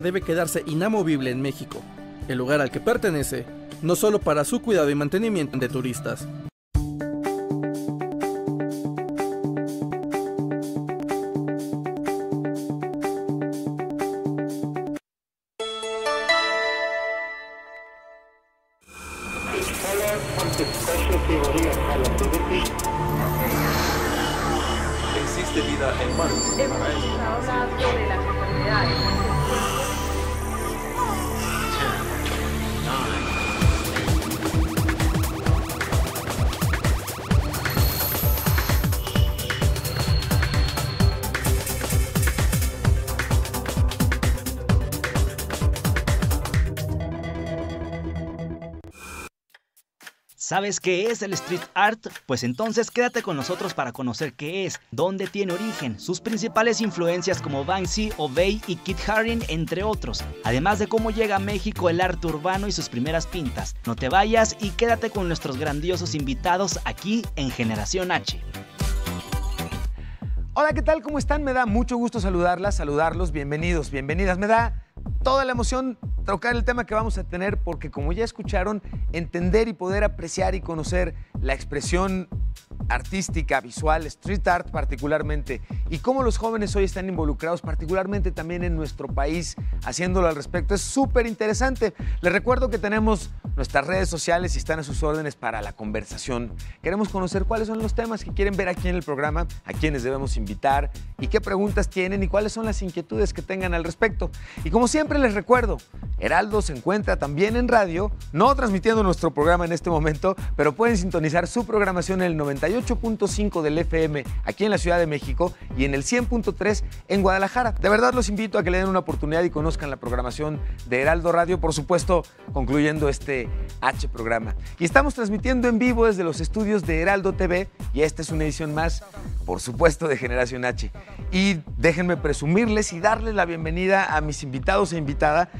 debe quedarse inamovible en México, el lugar al que pertenece, no solo para su cuidado y mantenimiento de turistas. ¿Sabes qué es el street art? Pues entonces quédate con nosotros para conocer qué es, dónde tiene origen, sus principales influencias como Banksy, Obey y Kit Haring, entre otros, además de cómo llega a México el arte urbano y sus primeras pintas. No te vayas y quédate con nuestros grandiosos invitados aquí en Generación H. Hola, ¿qué tal? ¿Cómo están? Me da mucho gusto saludarlas, saludarlos, bienvenidos, bienvenidas. Me da toda la emoción tocar el tema que vamos a tener porque como ya escucharon, entender y poder apreciar y conocer la expresión artística, visual, street art particularmente, y cómo los jóvenes hoy están involucrados, particularmente también en nuestro país, haciéndolo al respecto, es súper interesante. Les recuerdo que tenemos nuestras redes sociales y están a sus órdenes para la conversación. Queremos conocer cuáles son los temas que quieren ver aquí en el programa, a quienes debemos invitar y qué preguntas tienen y cuáles son las inquietudes que tengan al respecto. Y como siempre les recuerdo, Heraldo se encuentra también en radio, no transmitiendo nuestro programa en este momento, pero pueden sintonizar su programación en el 98.5 del FM aquí en la Ciudad de México y en el 100.3 en Guadalajara. De verdad los invito a que le den una oportunidad y conozcan la programación de Heraldo Radio, por supuesto, concluyendo este H programa. Y estamos transmitiendo en vivo desde los estudios de Heraldo TV y esta es una edición más, por supuesto, de Generación H. Y déjenme presumirles y darles la bienvenida a mis invitados e invitada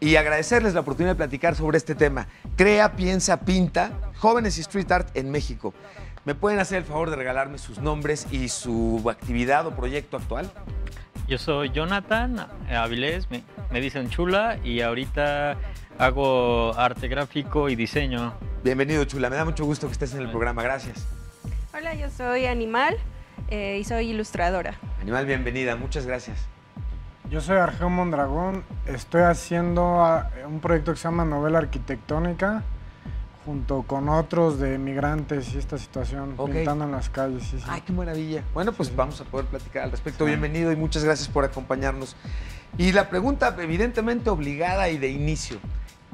y agradecerles la oportunidad de platicar sobre este tema. Crea, piensa, pinta, jóvenes y street art en México. ¿Me pueden hacer el favor de regalarme sus nombres y su actividad o proyecto actual? Yo soy Jonathan Avilés, me, me dicen chula y ahorita hago arte gráfico y diseño. Bienvenido, chula. Me da mucho gusto que estés en el programa. Gracias. Hola, yo soy Animal eh, y soy ilustradora. Animal, bienvenida. Muchas gracias. Yo soy Argeo Mondragón, estoy haciendo ah, un proyecto que se llama Novela Arquitectónica, junto con otros de migrantes y esta situación, pintando en las calles. sí, sí. Ay, qué maravilla. Bueno, pues vamos a poder platicar al respecto. Bienvenido y muchas gracias por acompañarnos. Y la pregunta evidentemente obligada y de inicio.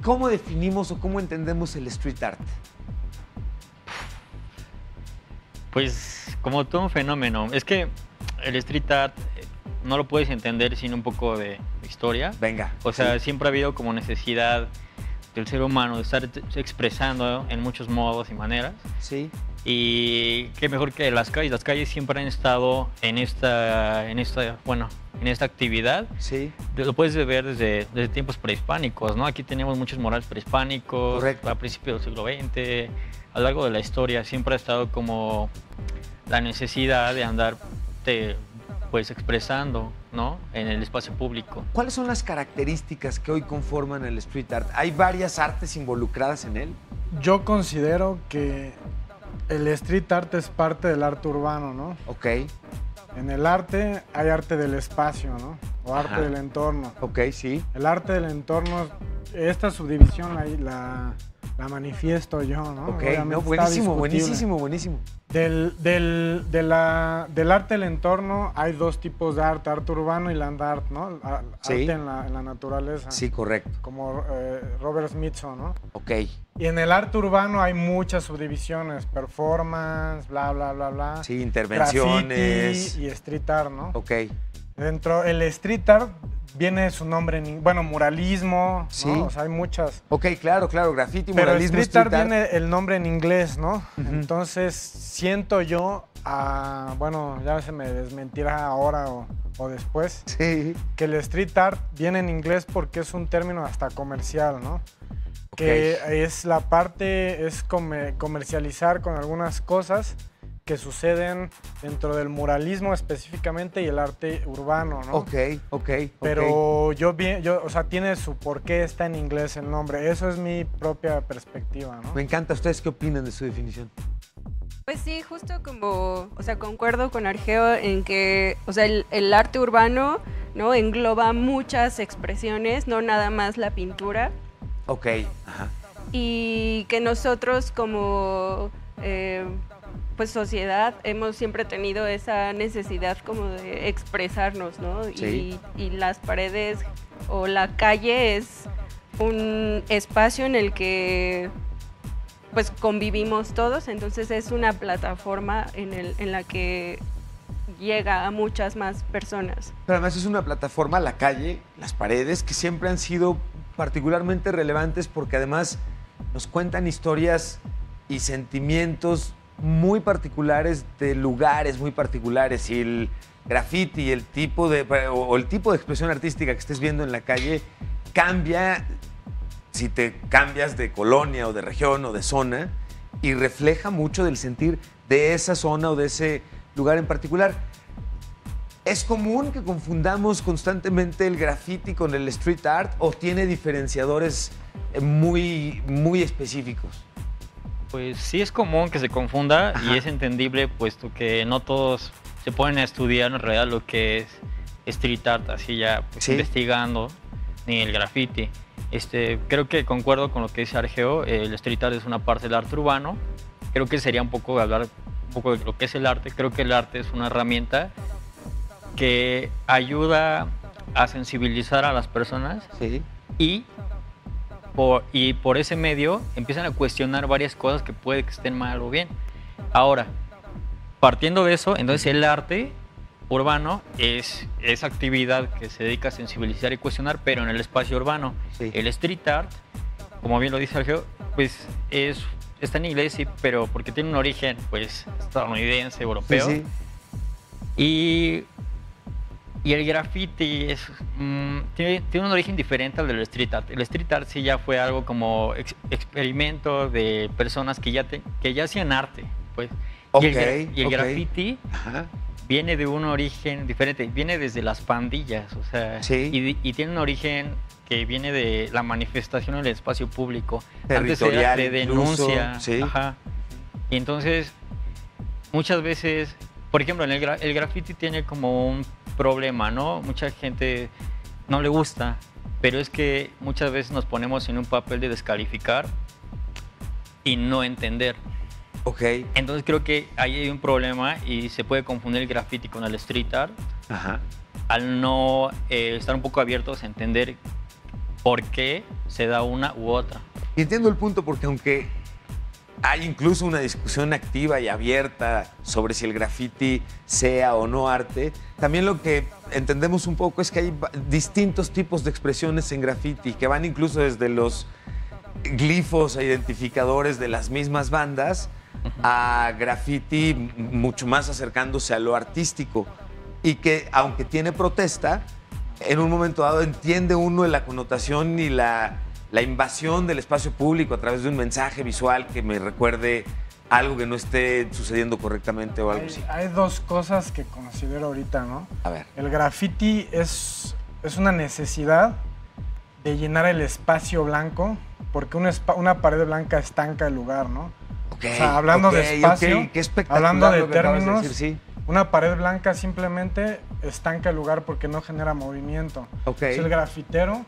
¿Cómo definimos o cómo entendemos el street art? Pues como todo un fenómeno, es que el street art no lo puedes entender sin un poco de historia. Venga. O sea, sí. siempre ha habido como necesidad del ser humano de estar expresando en muchos modos y maneras. Sí. Y qué mejor que las calles. Las calles siempre han estado en esta, en esta, bueno, en esta actividad. Sí. Lo puedes ver desde, desde tiempos prehispánicos, ¿no? Aquí tenemos muchos murales prehispánicos, Correcto. a principios del siglo XX, a lo largo de la historia siempre ha estado como la necesidad de andar te- pues expresando, ¿no? En el espacio público. ¿Cuáles son las características que hoy conforman el street art? ¿Hay varias artes involucradas en él? Yo considero que el street art es parte del arte urbano, ¿no? Ok, En el arte hay arte del espacio, ¿no? O arte Ajá. del entorno. ok, sí. El arte del entorno, esta subdivisión la, la, la manifiesto yo, ¿no? Ok, no, buenísimo, buenísimo, buenísimo. Del, del, de la- del arte del entorno hay dos tipos de arte, arte urbano y land art, ¿no? A- Sí. Arte en la, en la naturaleza. Sí, correcto. Como eh, Robert Smithson, ¿no? Ok, Y en el arte urbano hay muchas subdivisiones, performance, bla, bla, bla, bla. sí, intervenciones. y street art, ¿no? Ok, Dentro, el street art viene su nombre, en bueno, muralismo, ¿no? Sí. O sea, hay muchas. ok, claro, claro, graffiti, Pero muralismo, street art street art. viene el nombre en inglés, ¿no? Ujú. Entonces, siento yo, ah, bueno, ya se me desmentirá ahora o, o después, Sí, que el street art viene en inglés porque es un término hasta comercial, ¿no? Que es la parte, es come- comercializar con algunas cosas que suceden dentro del muralismo específicamente y el arte urbano, ¿no? Ok, ok. Pero yo bien, yo, o sea, tiene su por qué está en inglés el nombre. Eso es mi propia perspectiva, ¿no? Me encanta. ¿Ustedes qué opinan de su definición? Pues sí, justo como, o sea, concuerdo con Argeo en que, o sea, el, el arte urbano, ¿no? Engloba muchas expresiones, no nada más la pintura. Ok. Ajá. y que nosotros como eh, pues sociedad hemos siempre tenido esa necesidad como de expresarnos, ¿no? Sí. Y, y las paredes o la calle es un espacio en el que pues convivimos todos, entonces es una plataforma en, el, en la que llega a muchas más personas. Pero además es una plataforma, la calle, las paredes, que siempre han sido particularmente relevantes porque además nos cuentan historias y sentimientos muy particulares de lugares muy particulares y el graffiti y el tipo de o el tipo de expresión artística que estés viendo en la calle cambia si te cambias de colonia o de región o de zona y refleja mucho del sentir de esa zona o de ese lugar en particular. ¿Es común que confundamos constantemente el graffiti con el street art o tiene diferenciadores muy, muy específicos? Pues sí es común que se confunda Ajá. y es entendible puesto que no todos se ponen a estudiar en realidad lo que es street art, así ya pues, Sí. investigando, ni el graffiti. Este, creo que concuerdo con lo que dice Argeo, el street art es una parte del arte urbano. Creo que sería un poco hablar un poco de lo que es el arte. Creo que el arte es una herramienta que ayuda a sensibilizar a las personas Sí. y por, y por ese medio empiezan a cuestionar varias cosas que puede que estén mal o bien. Ahora, partiendo de eso, entonces el arte urbano es esa actividad que se dedica a sensibilizar y cuestionar, pero en el espacio urbano. Sí. El street art, como bien lo dice Sergio, pues es, está en inglés, sí, pero porque tiene un origen pues estadounidense, Sí, europeo. sí. Y, y el graffiti es, mm, tiene, tiene un origen diferente al del street art. El street art sí ya fue algo como ex- experimento de personas que ya, te- que ya hacían arte. Pues. y el, y graffiti Ajá. viene de un origen diferente, viene desde las pandillas, o sea, Sí. y, y tiene un origen que viene de la manifestación en el espacio público. Antes era Territorial de incluso, denuncia. sí. Ajá. Y entonces, muchas veces, por ejemplo, en el, gra- el graffiti tiene como un problema, ¿no? Mucha gente no le gusta, pero es que muchas veces nos ponemos en un papel de descalificar y no entender. Ok. Entonces creo que ahí hay un problema y se puede confundir el graffiti con el street art Ajá. al no eh, estar un poco abiertos a entender por qué se da una u otra. Y entiendo el punto porque aunque hay incluso una discusión activa y abierta sobre si el graffiti sea o no arte, también lo que entendemos un poco es que hay distintos tipos de expresiones en graffiti que van incluso desde los glifos e identificadores de las mismas bandas a graffiti mucho más acercándose a lo artístico. Y que aunque tiene protesta, en un momento dado entiende uno la connotación y la, la invasión del espacio público a través de un mensaje visual que me recuerde algo que no esté sucediendo correctamente o algo Hay, así. hay dos cosas que considero ahorita, ¿no? A ver. El graffiti es, es una necesidad de llenar el espacio blanco, porque una, una pared blanca estanca el lugar, ¿no? Ok, O sea, hablando de ok, ok, espacio, qué espectacular hablando de términos, decir, sí. Una pared blanca simplemente estanca el lugar porque no genera movimiento. Entonces, el grafitero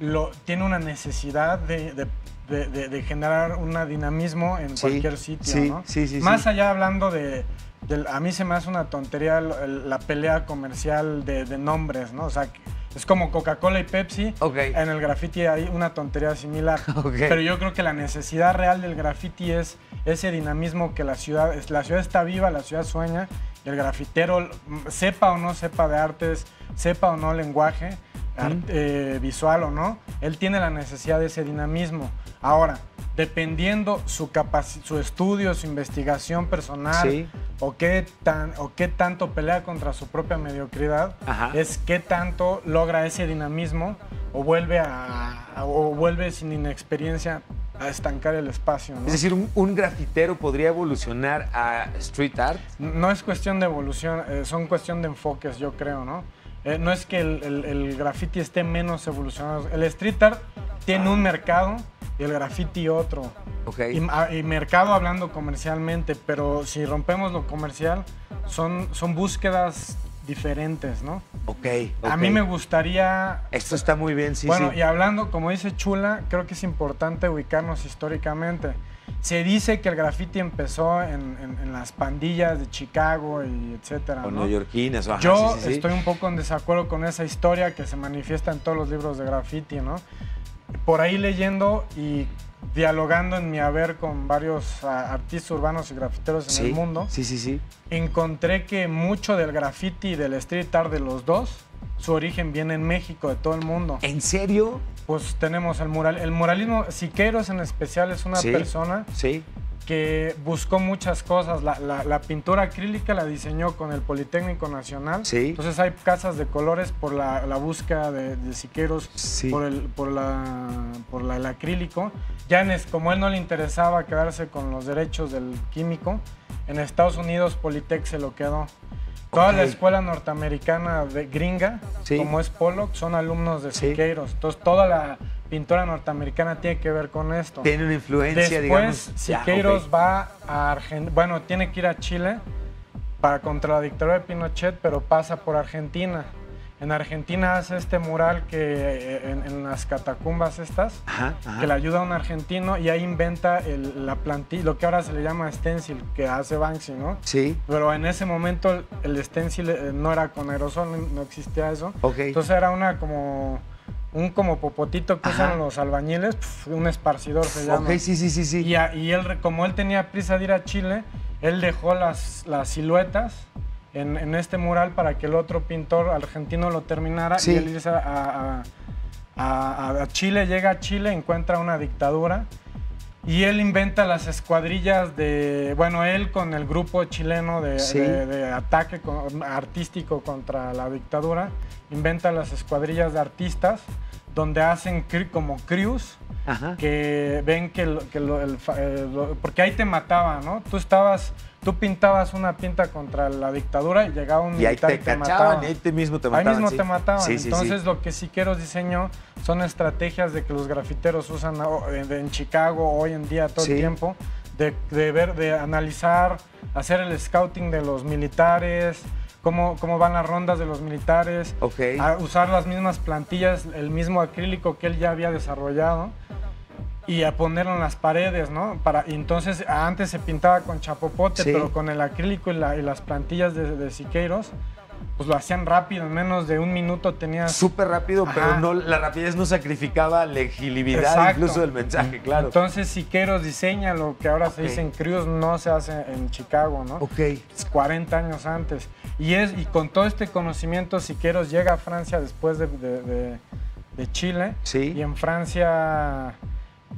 lo, tiene una necesidad de, de- de- de- de generar un dinamismo en Sí, cualquier sitio, sí, ¿no? sí, Más allá hablando de, del- A mí se me hace una tontería el- la pelea comercial de, de nombres, ¿no? O sea, es como Coca-Cola y Pepsi. Ok. En el graffiti hay una tontería similar. Ok. Pero yo creo que la necesidad real del graffiti es ese dinamismo que la ciudad, la ciudad está viva, la ciudad sueña, el grafitero, mm, sepa o no sepa de artes, sepa o no lenguaje, ar- eh, visual o no, él tiene la necesidad de ese dinamismo. Ahora, dependiendo su, su estudio, su investigación personal, Sí. o, qué tan, o qué tanto pelea contra su propia mediocridad, Ajá. es qué tanto logra ese dinamismo o vuelve, a- o vuelve sin inexperiencia a estancar el espacio. ¿no? Es decir, un, un grafitero podría evolucionar a street art. No es cuestión de evolución, eh, son cuestión de enfoques, yo creo, ¿no? Eh, no es que el, el- el graffiti esté menos evolucionado. El street art tiene un mercado y el graffiti otro. Ok. Y, ah, y mercado hablando comercialmente, pero si rompemos lo comercial, son, son búsquedas diferentes, ¿no? Ok. A ok. mí me gustaría Esto está muy bien, sí, bueno, sí. y hablando, como dice Chula, creo que es importante ubicarnos históricamente. Se dice que el graffiti empezó en, en- en las pandillas de Chicago y etcétera. O ¿no? neoyorquinas. ajá, Yo sí, sí, sí. estoy un poco en desacuerdo con esa historia que se manifiesta en todos los libros de graffiti, ¿no? Por ahí leyendo y dialogando en mi haber con varios ah, artistas urbanos y grafiteros en Sí, el mundo, Sí, sí, sí. encontré que mucho del graffiti y del street art de los dos, su origen viene en México, de todo el mundo. ¿En serio? Pues tenemos el mural, el muralismo, Siqueiros en especial es una Sí. persona Sí. que buscó muchas cosas. La, la- la pintura acrílica la diseñó con el Politécnico Nacional. Sí. Entonces hay casas de colores por la, la búsqueda de, de Siqueiros Sí. por, el, por, la, por el acrílico. Ya en como él no le interesaba quedarse con los derechos del químico, en Estados Unidos Politec se lo quedó. Toda la escuela norteamericana de gringa, Sí. como es Pollock, son alumnos de Sí. Siqueiros. Entonces toda la pintura norteamericana tiene que ver con esto. Tiene una influencia, Después, digamos. ya, Siqueiros va a Argentina, bueno, tiene que ir a Chile para contra la dictadura de Pinochet, pero pasa por Argentina. En Argentina hace este mural que eh, en, en las catacumbas estas, Ajá, ajá. que le ayuda a un argentino y ahí inventa el- la plantilla, lo que ahora se le llama stencil, que hace Banksy, ¿no? Sí. Pero en ese momento el, stencil eh, no era con aerosol, no- existía eso. Ok. Entonces era una como un como popotito que Ajá. usan los albañiles, pf, un esparcidor se llama. Ok, sí, sí, sí, sí. Y, a- y él, como él tenía prisa de ir a Chile, él dejó las, las siluetas en, en este mural para que el otro pintor argentino lo terminara. Sí. Y él a, a- a- a Chile, llega a Chile, encuentra una dictadura. Y él inventa las escuadrillas de, bueno, él con el grupo chileno de, Sí. de- de ataque con- artístico contra la dictadura, inventa las escuadrillas de artistas donde hacen como crews Ajá. que ven que, lo- que lo- el eh, lo- porque ahí te mataban, ¿no? Tú estabas, tú pintabas una pinta contra la dictadura y llegaba un Y ahí militar te y te cachaban, mataban. y ahí te mismo te Ahí mataban. mismo sí. te mataban. Sí, sí. Entonces lo que Siqueiros diseñó son estrategias de que los grafiteros usan en Chicago hoy en día todo el tiempo, de, de ver, de analizar, hacer el scouting de los militares, cómo, cómo van las rondas de los militares, Ok. a usar las mismas plantillas, el mismo acrílico que él ya había desarrollado y a ponerlo en las paredes, ¿no? Para, entonces antes se pintaba con chapopote, Sí. pero con el acrílico y, la- y las plantillas de, de Siqueiros, pues lo hacían rápido, en menos de un minuto tenías... Súper rápido, pero no, la rapidez no sacrificaba legibilidad Exacto. incluso del mensaje, claro. Entonces Siqueiros diseña lo que ahora se dice en Crews, no se hace en Chicago, ¿no? ok. Es 40 años antes. Y, es, y con todo este conocimiento, Siqueiros llega a Francia después de, de- de- de Chile. Sí. Y en Francia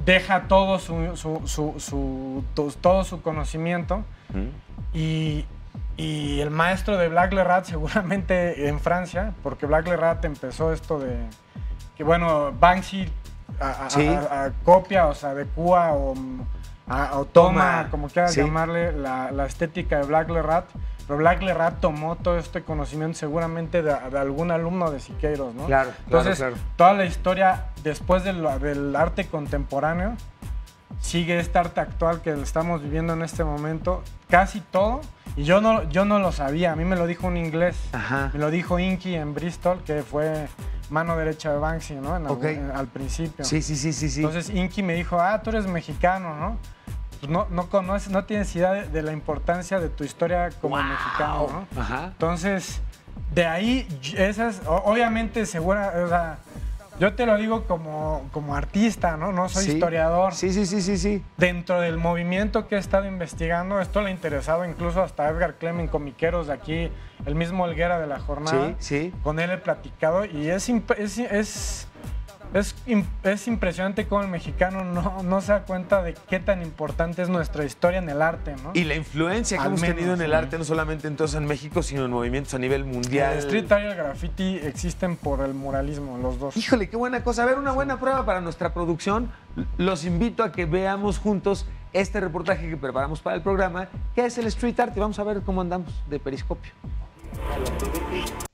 deja todo su, su- su- su- to- todo su conocimiento. Mm. Y, y el maestro de Black Lerat seguramente en Francia, porque Black Lerat empezó esto de que bueno, Banksy a- a- Sí. a- a- copia o se adecua o, o toma, Toma, como quieras sí. llamarle, la, la estética de Black Lerat. Pero Black Lerat tomó todo este conocimiento seguramente de, de algún alumno de Siqueiros, ¿no? Claro, Entonces, claro. toda la historia después del, del arte contemporáneo sigue este arte actual que estamos viviendo en este momento, casi todo. Y yo no, yo no lo sabía, a mí me lo dijo un inglés. Ajá. Me lo dijo Inky en Bristol, que fue mano derecha de Banksy, ¿no? En en- al principio. Sí, sí, sí, sí, sí. Entonces Inky me dijo, ah, tú eres mexicano, ¿no? Pues no, no conoces, no tienes idea de, de la importancia de tu historia como mexicano, ¿no? Ajá. Entonces, de ahí, esas, obviamente, segura, o sea, yo te lo digo como, como artista, ¿no? No soy Sí. historiador. Sí, sí, sí, sí, sí. Dentro del movimiento que he estado investigando, esto le interesaba incluso hasta Edgar Clemen, comiqueros de aquí, el mismo Helguera de la jornada. Sí, sí. Con él he platicado y es, es, es Es, es impresionante cómo el mexicano no, no se da cuenta de qué tan importante es nuestra historia en el arte, ¿no? Y la influencia que Al hemos menos, tenido en el sí. arte, no solamente entonces en México, sino en movimientos a nivel mundial. El street art y el graffiti existen por el muralismo, los dos. Híjole, qué buena cosa. A ver, una buena prueba para nuestra producción. Los invito a que veamos juntos este reportaje que preparamos para el programa, que es el street art, y vamos a ver cómo andamos de periscopio.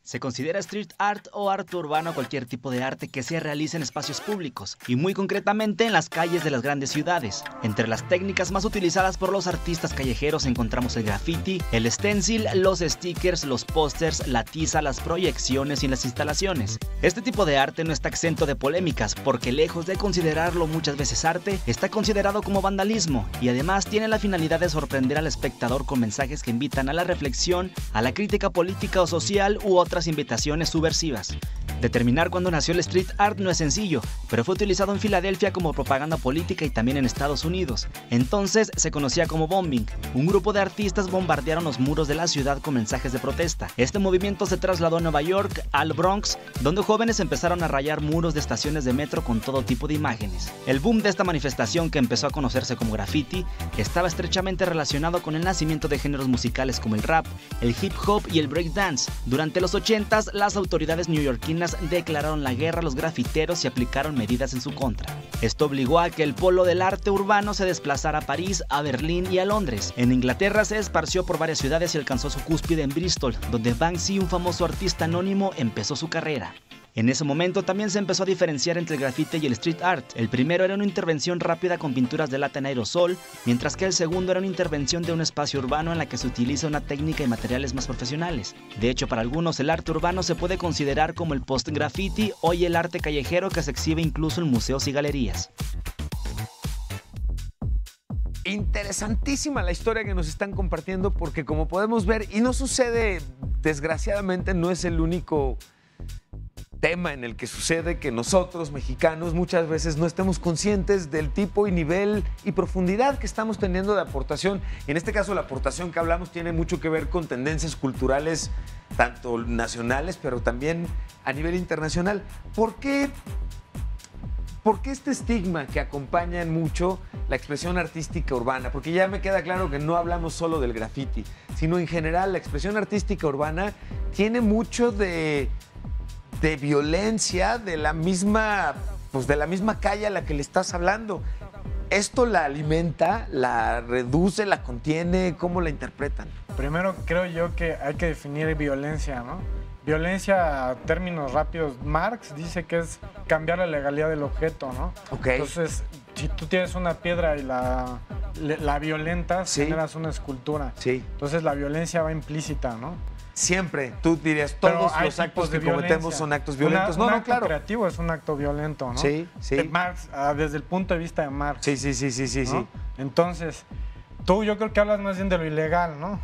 Se considera street art o arte urbano cualquier tipo de arte que se realice en espacios públicos y muy concretamente en las calles de las grandes ciudades. Entre las técnicas más utilizadas por los artistas callejeros encontramos el graffiti, el stencil, los stickers, los pósters, la tiza, las proyecciones y las instalaciones. Este tipo de arte no está exento de polémicas porque lejos de considerarlo muchas veces arte, está considerado como vandalismo y además tiene la finalidad de sorprender al espectador con mensajes que invitan a la reflexión, a la crítica política o social u otras invitaciones subversivas. Determinar cuándo nació el street art no es sencillo, pero fue utilizado en Filadelfia como propaganda política y también en Estados Unidos. Entonces se conocía como bombing. Un grupo de artistas bombardearon los muros de la ciudad con mensajes de protesta. Este movimiento se trasladó a Nueva York, al Bronx, donde jóvenes empezaron a rayar muros de estaciones de metro con todo tipo de imágenes. El boom de esta manifestación, que empezó a conocerse como graffiti, estaba estrechamente relacionado con el nacimiento de géneros musicales como el rap, el hip hop y el breakdance. Durante los 80s, las autoridades neoyorquinas declararon la guerra a los grafiteros y aplicaron medidas en su contra. Esto obligó a que el polo del arte urbano se desplazara a París, a Berlín y a Londres. En Inglaterra se esparció por varias ciudades y alcanzó su cúspide en Bristol, donde Banksy, un famoso artista anónimo, empezó su carrera. En ese momento también se empezó a diferenciar entre el grafite y el street art. El primero era una intervención rápida con pinturas de lata en aerosol, mientras que el segundo era una intervención de un espacio urbano en la que se utiliza una técnica y materiales más profesionales. De hecho, para algunos el arte urbano se puede considerar como el post-graffiti o el arte callejero que se exhibe incluso en museos y galerías. Interesantísima la historia que nos están compartiendo porque como podemos ver, y no sucede, desgraciadamente no es el único tema en el que sucede que nosotros, mexicanos, muchas veces no estemos conscientes del tipo y nivel y profundidad que estamos teniendo de aportación. En este caso la aportación que hablamos tiene mucho que ver con tendencias culturales, tanto nacionales, pero también a nivel internacional. ¿Por qué ¿Por qué este estigma que acompaña mucho la expresión artística urbana? Porque ya me queda claro que no hablamos solo del graffiti, sino en general la expresión artística urbana tiene mucho de, de violencia de la misma, pues de la misma calle a la que le estás hablando. ¿Esto la alimenta, la reduce, la contiene? ¿Cómo la interpretan? Primero creo yo que hay que definir violencia, ¿no? Violencia a términos rápidos. Marx dice que es cambiar la legalidad del objeto, ¿no? Ok. Entonces, si tú tienes una piedra y la, la violentas, Sí. generas una escultura. Sí. Entonces la violencia va implícita, ¿no? Siempre, tú dirías, todos los actos de que cometemos son actos Una- violentos. un no, no, acto claro. creativo es un acto violento, ¿no? Sí, sí. De Marx, ah, desde el punto de vista de Marx. Sí, sí, sí, sí, sí, ¿no? sí. Entonces, tú yo creo que hablas más bien de lo ilegal, ¿no?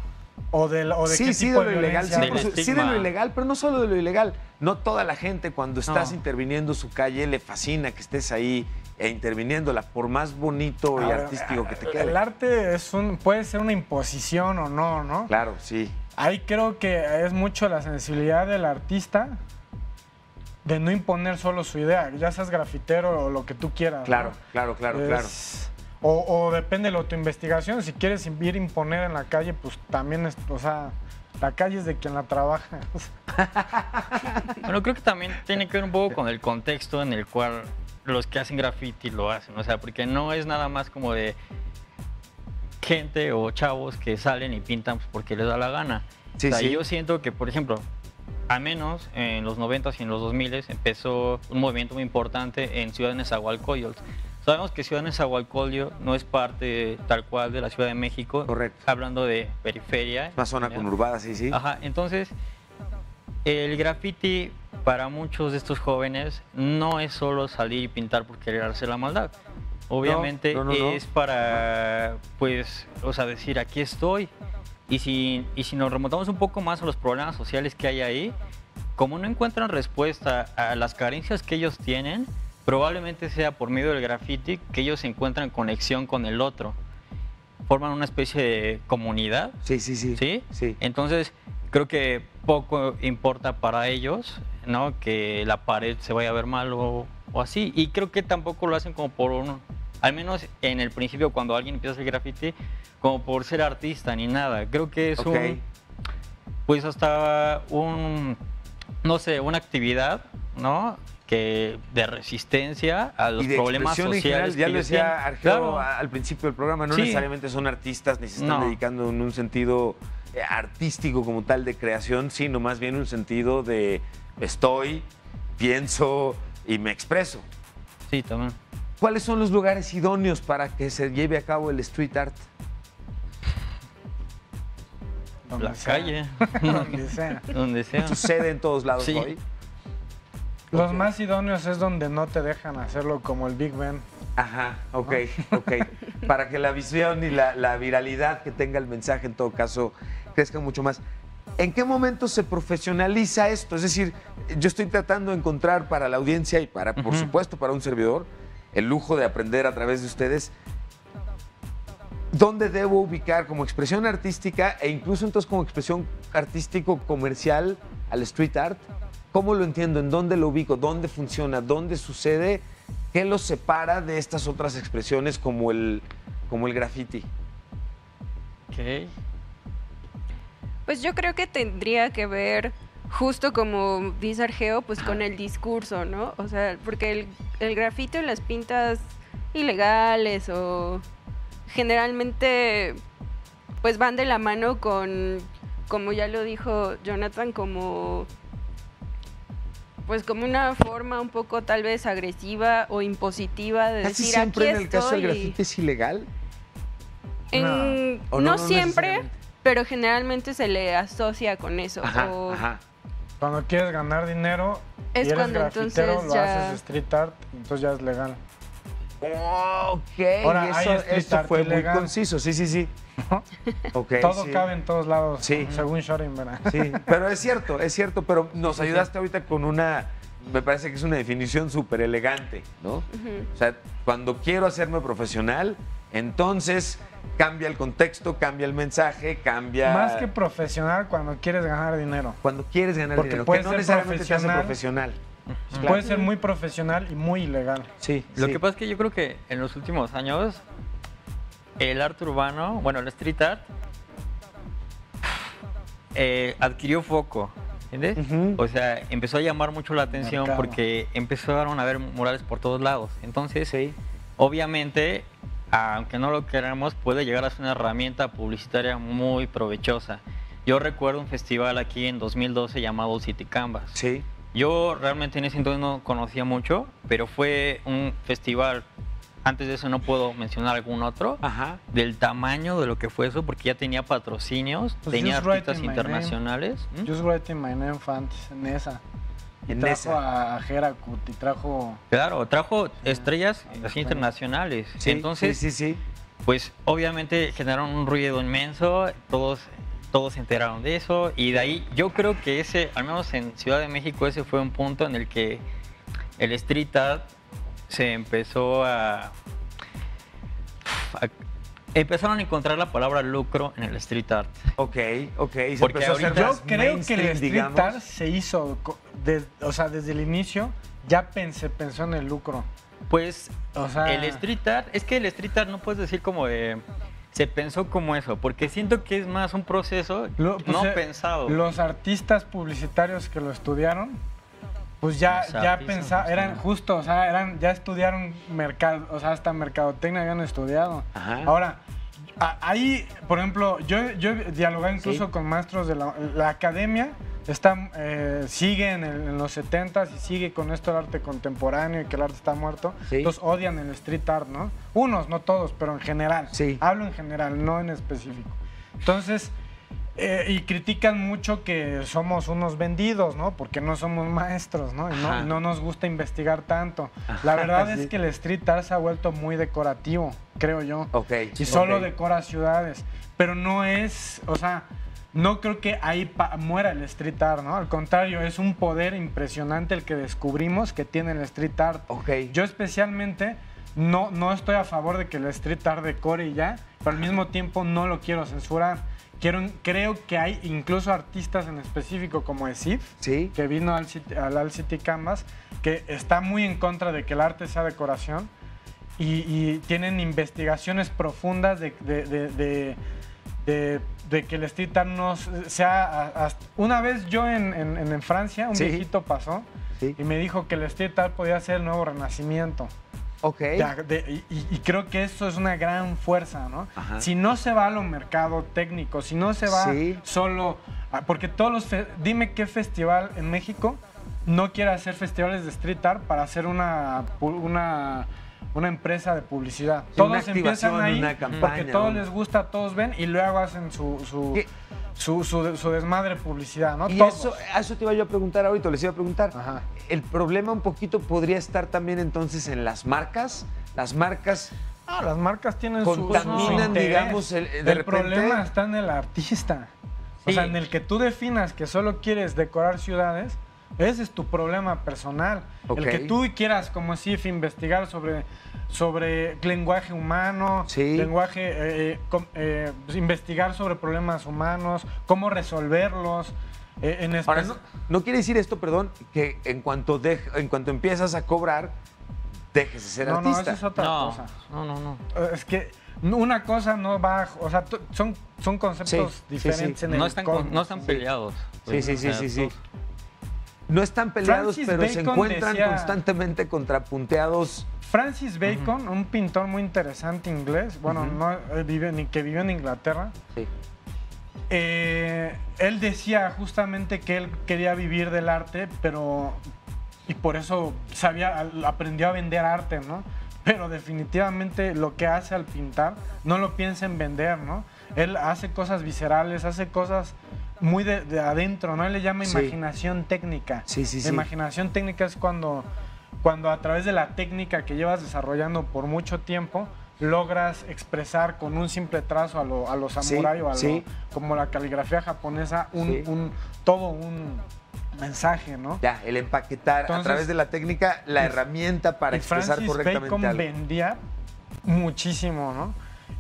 O de, o de sí, qué sí, tipo de lo ilegal. Sí, su- sí, de lo ilegal, pero no solo de lo ilegal. No toda la gente cuando estás No. interviniendo su calle le fascina que estés ahí e interviniéndola, por más bonito y artístico que te El quede. arte es un, puede ser una imposición o no, ¿no? Claro, sí. Ahí creo que es mucho la sensibilidad del artista de no imponer solo su idea, ya seas grafitero o lo que tú quieras. ¿no? Claro, claro, claro, claro. O, o depende de tu investigación, si quieres ir a imponer en la calle, pues también es, o sea, la calle es de quien la trabaja. Bueno, creo que también tiene que ver un poco con el contexto en el cual los que hacen graffiti lo hacen. O sea, porque no es nada más como de gente o chavos que salen y pintan pues, porque les da la gana. Sí, o sea, sí. yo siento que, por ejemplo, al menos en los 90s y en los 2000s empezó un movimiento muy importante en Ciudad de Nezahualcóyotl. Sabemos que Ciudad de Nezahualcóyotl no es parte tal cual de la Ciudad de México. Correcto. Hablando de periferia. Una zona conurbada, sí, sí. Ajá, entonces el graffiti para muchos de estos jóvenes no es solo salir y pintar por querer hacer la maldad. Obviamente no, no, no. es para, pues, o sea, decir aquí estoy. Y si, y si nos remontamos un poco más a los problemas sociales que hay ahí, como no encuentran respuesta a las carencias que ellos tienen, probablemente sea por medio del graffiti que ellos encuentran conexión con el otro. Forman una especie de comunidad Sí, sí, sí. ¿Sí? Sí. Entonces, creo que poco importa para ellos, ¿no? Que la pared se vaya a ver mal o o así. Y creo que tampoco lo hacen como por un, al menos en el principio cuando alguien empieza a hacer graffiti, como por ser artista ni nada. Creo que es Ok. un, pues hasta un, no sé, una actividad, ¿no? Que de resistencia a los y de problemas sociales. general, ya lo decía. Argeo Claro. al principio del programa, no Sí. necesariamente son artistas ni se están No. dedicando en un sentido eh, artístico como tal de creación, sino más bien un sentido de estoy, pienso y me expreso. Sí, también. ¿Cuáles son los lugares idóneos para que se lleve a cabo el street art? Donde La sea. calle. Donde sea. Donde sea. Sucede en todos lados Sí. hoy. Los más idóneos es donde no te dejan hacerlo como el Big Ben. Ajá, ok, ok. Para que la visión y la, la viralidad que tenga el mensaje, en todo caso, crezca mucho más. ¿En qué momento se profesionaliza esto? Es decir, yo estoy tratando de encontrar para la audiencia y para, por supuesto, para un servidor, el lujo de aprender a través de ustedes dónde debo ubicar como expresión artística e incluso entonces como expresión artístico comercial al street art. ¿Cómo lo entiendo? ¿En dónde lo ubico? ¿Dónde funciona? ¿Dónde sucede? ¿Qué lo separa de estas otras expresiones como el, como el graffiti? Ok. Pues yo creo que tendría que ver, justo como dice Argeo, pues con el discurso, ¿no? O sea, porque el, el grafito y las pintas ilegales o generalmente pues van de la mano con, como ya lo dijo Jonathan, como pues como una forma un poco tal vez agresiva o impositiva de Casi decir siempre aquí en el caso del estoy". graffiti es ilegal. En- ¿O no, no? No siempre, pero generalmente se le asocia con eso. Ajá, o- ajá. Cuando quieres ganar dinero Es y eres cuando grafitero, entonces lo ya- haces street art, entonces ya es legal. Ok, Ahora, hay eso, street art fue muy conciso, sí, sí, sí. Ok, Todo sí. cabe en todos lados, Sí. según Schrödinger. Sí, pero es cierto, es cierto, pero nos ayudaste ahorita con una, me parece que es una definición súper elegante, ¿no? O sea, cuando quiero hacerme profesional, entonces cambia el contexto, cambia el mensaje, cambia... Más que profesional cuando quieres ganar dinero. Cuando quieres ganar Porque dinero, que puedes no ser necesariamente te hace profesional. Puede ser muy profesional y muy ilegal. Sí, Lo sí. que pasa es que yo creo que en los últimos años el arte urbano, bueno, el street art, eh, adquirió foco, ¿entiendes? O sea, empezó a llamar mucho la atención Mercado. porque empezaron a ver murales por todos lados. Entonces, Sí. obviamente, aunque no lo queramos, puede llegar a ser una herramienta publicitaria muy provechosa. Yo recuerdo un festival aquí en 2012 llamado City Canvas. Sí. Yo realmente en ese entonces no conocía mucho, pero fue un festival, antes de eso no puedo mencionar algún otro, Ajá. del tamaño de lo que fue eso, porque ya tenía patrocinios, Pues tenía artistas internacionales. ¿Mm? Just Writing My Name Fans en esa. Y En trajo esa. a Herakut y trajo... Claro, trajo estrellas en así España. Sí, internacionales. Entonces, Entonces, sí, sí, sí. pues obviamente generaron un ruido inmenso, todos, todos se enteraron de eso y de ahí yo creo que ese, al menos en Ciudad de México, ese fue un punto en el que el street art se empezó a, a- empezaron a encontrar la palabra lucro en el street art. Ok, ok. y se Porque empezó a hacer Yo creo que el street digamos. art se hizo, o sea, desde el inicio ya pensé, pensó en el lucro. Pues O sea, el street art, es que el street art no puedes decir como de, se pensó como eso, porque siento que es más un proceso lo- pues, no eh, pensado. Los artistas publicitarios que lo estudiaron, pues ya, ya pensaban, eran justo, o sea, eran, ya estudiaron mercado, o sea, hasta mercadotecnia habían estudiado. Ajá. Ahora, a- ahí, por ejemplo, yo, yo he dialogado incluso Sí. con maestros de la, la academia, está, eh, sigue en, el- en los 70s y sigue con esto del arte contemporáneo y que el arte está muerto. Sí. Entonces odian el street art, ¿no? Unos, no todos, pero en general. Sí. Hablo en general, no en específico. Entonces, eh, y critican mucho que somos unos vendidos, ¿no? Porque no somos maestros, ¿no? Y no, y no nos gusta investigar tanto. La verdad sí. es que el street art se ha vuelto muy decorativo, creo yo. Ok. Y solo decora ciudades. Pero no es, o sea, no creo que ahí muera el street art, ¿no? Al contrario, es un poder impresionante el que descubrimos que tiene el street art. Ok. Yo especialmente no, no estoy a favor de que el street art decore y ya, pero al mismo tiempo no lo quiero censurar. Quiero, creo que hay incluso artistas en específico como Esif, Sí. que vino al al All City Canvas, que está muy en contra de que el arte sea decoración y, y tienen investigaciones profundas de, de- de- de- que el street art no sea... hasta- una vez yo en, en- en- en Francia, un Sí. viejito pasó Sí. y me dijo que el street art podía ser el nuevo renacimiento. Ok. De- y, creo que eso es una gran fuerza, ¿no? Ajá. Si no se va a lo mercado técnico, si no se va Sí. solo... a- porque todos los... fe- dime qué festival en México no quiere hacer festivales de street art para hacer una, una, una empresa de publicidad. Sí, todos una empiezan activación, ahí una porque campaña, todos les gusta, todos ven y luego hacen su... su su, su- su desmadre publicidad, ¿no? Y Todos. eso, a eso te iba yo a preguntar ahorita, les iba a preguntar. Ajá. El problema un poquito podría estar también entonces en las marcas. Las marcas Ah, las marcas tienen su, Contaminan, digamos, el- de repente- problema está en el artista. O Sí. sea, en el que tú definas que solo quieres decorar ciudades, ese es tu problema personal. Ok. El que tú quieras, como CIF, investigar sobre, sobre lenguaje humano, Sí. lenguaje, eh, eh, com- eh, pues, investigar sobre problemas humanos, cómo resolverlos. eh, en Ahora, no, no quiere decir esto, perdón, que en cuanto, dej- en cuanto empiezas a cobrar, dejes de ser no, no, artista. eso es otra No, cosa. no, no, no. Eh, Es que una cosa no va, o sea, son, son conceptos Sí, diferentes sí. en el No están, con- no están peleados. pues, Sí, sí, sí, sí, sí. No están peleados, Francis pero se encuentran decía- constantemente contrapunteados. Francis Bacon, un pintor muy interesante inglés, bueno, no, eh, vive, ni que vivió en Inglaterra, Sí. eh, él decía justamente que él quería vivir del arte, pero y por eso sabía, aprendió a vender arte, ¿no? Pero definitivamente lo que hace al pintar no lo piensa en vender, ¿no? Él hace cosas viscerales, hace cosas muy de, de adentro, ¿no? Él le llama Sí. imaginación técnica. Sí, sí, La sí. imaginación técnica es cuando, cuando a través de la técnica que llevas desarrollando por mucho tiempo, logras expresar con un simple trazo a lo, a los Sí, samurái o a lo- sí. como la caligrafía japonesa, un, Sí. un- todo un mensaje, ¿no? Ya, el empaquetar a través de la técnica la herramienta para y expresar Francis correctamente Bacon algo. vendía muchísimo, ¿no?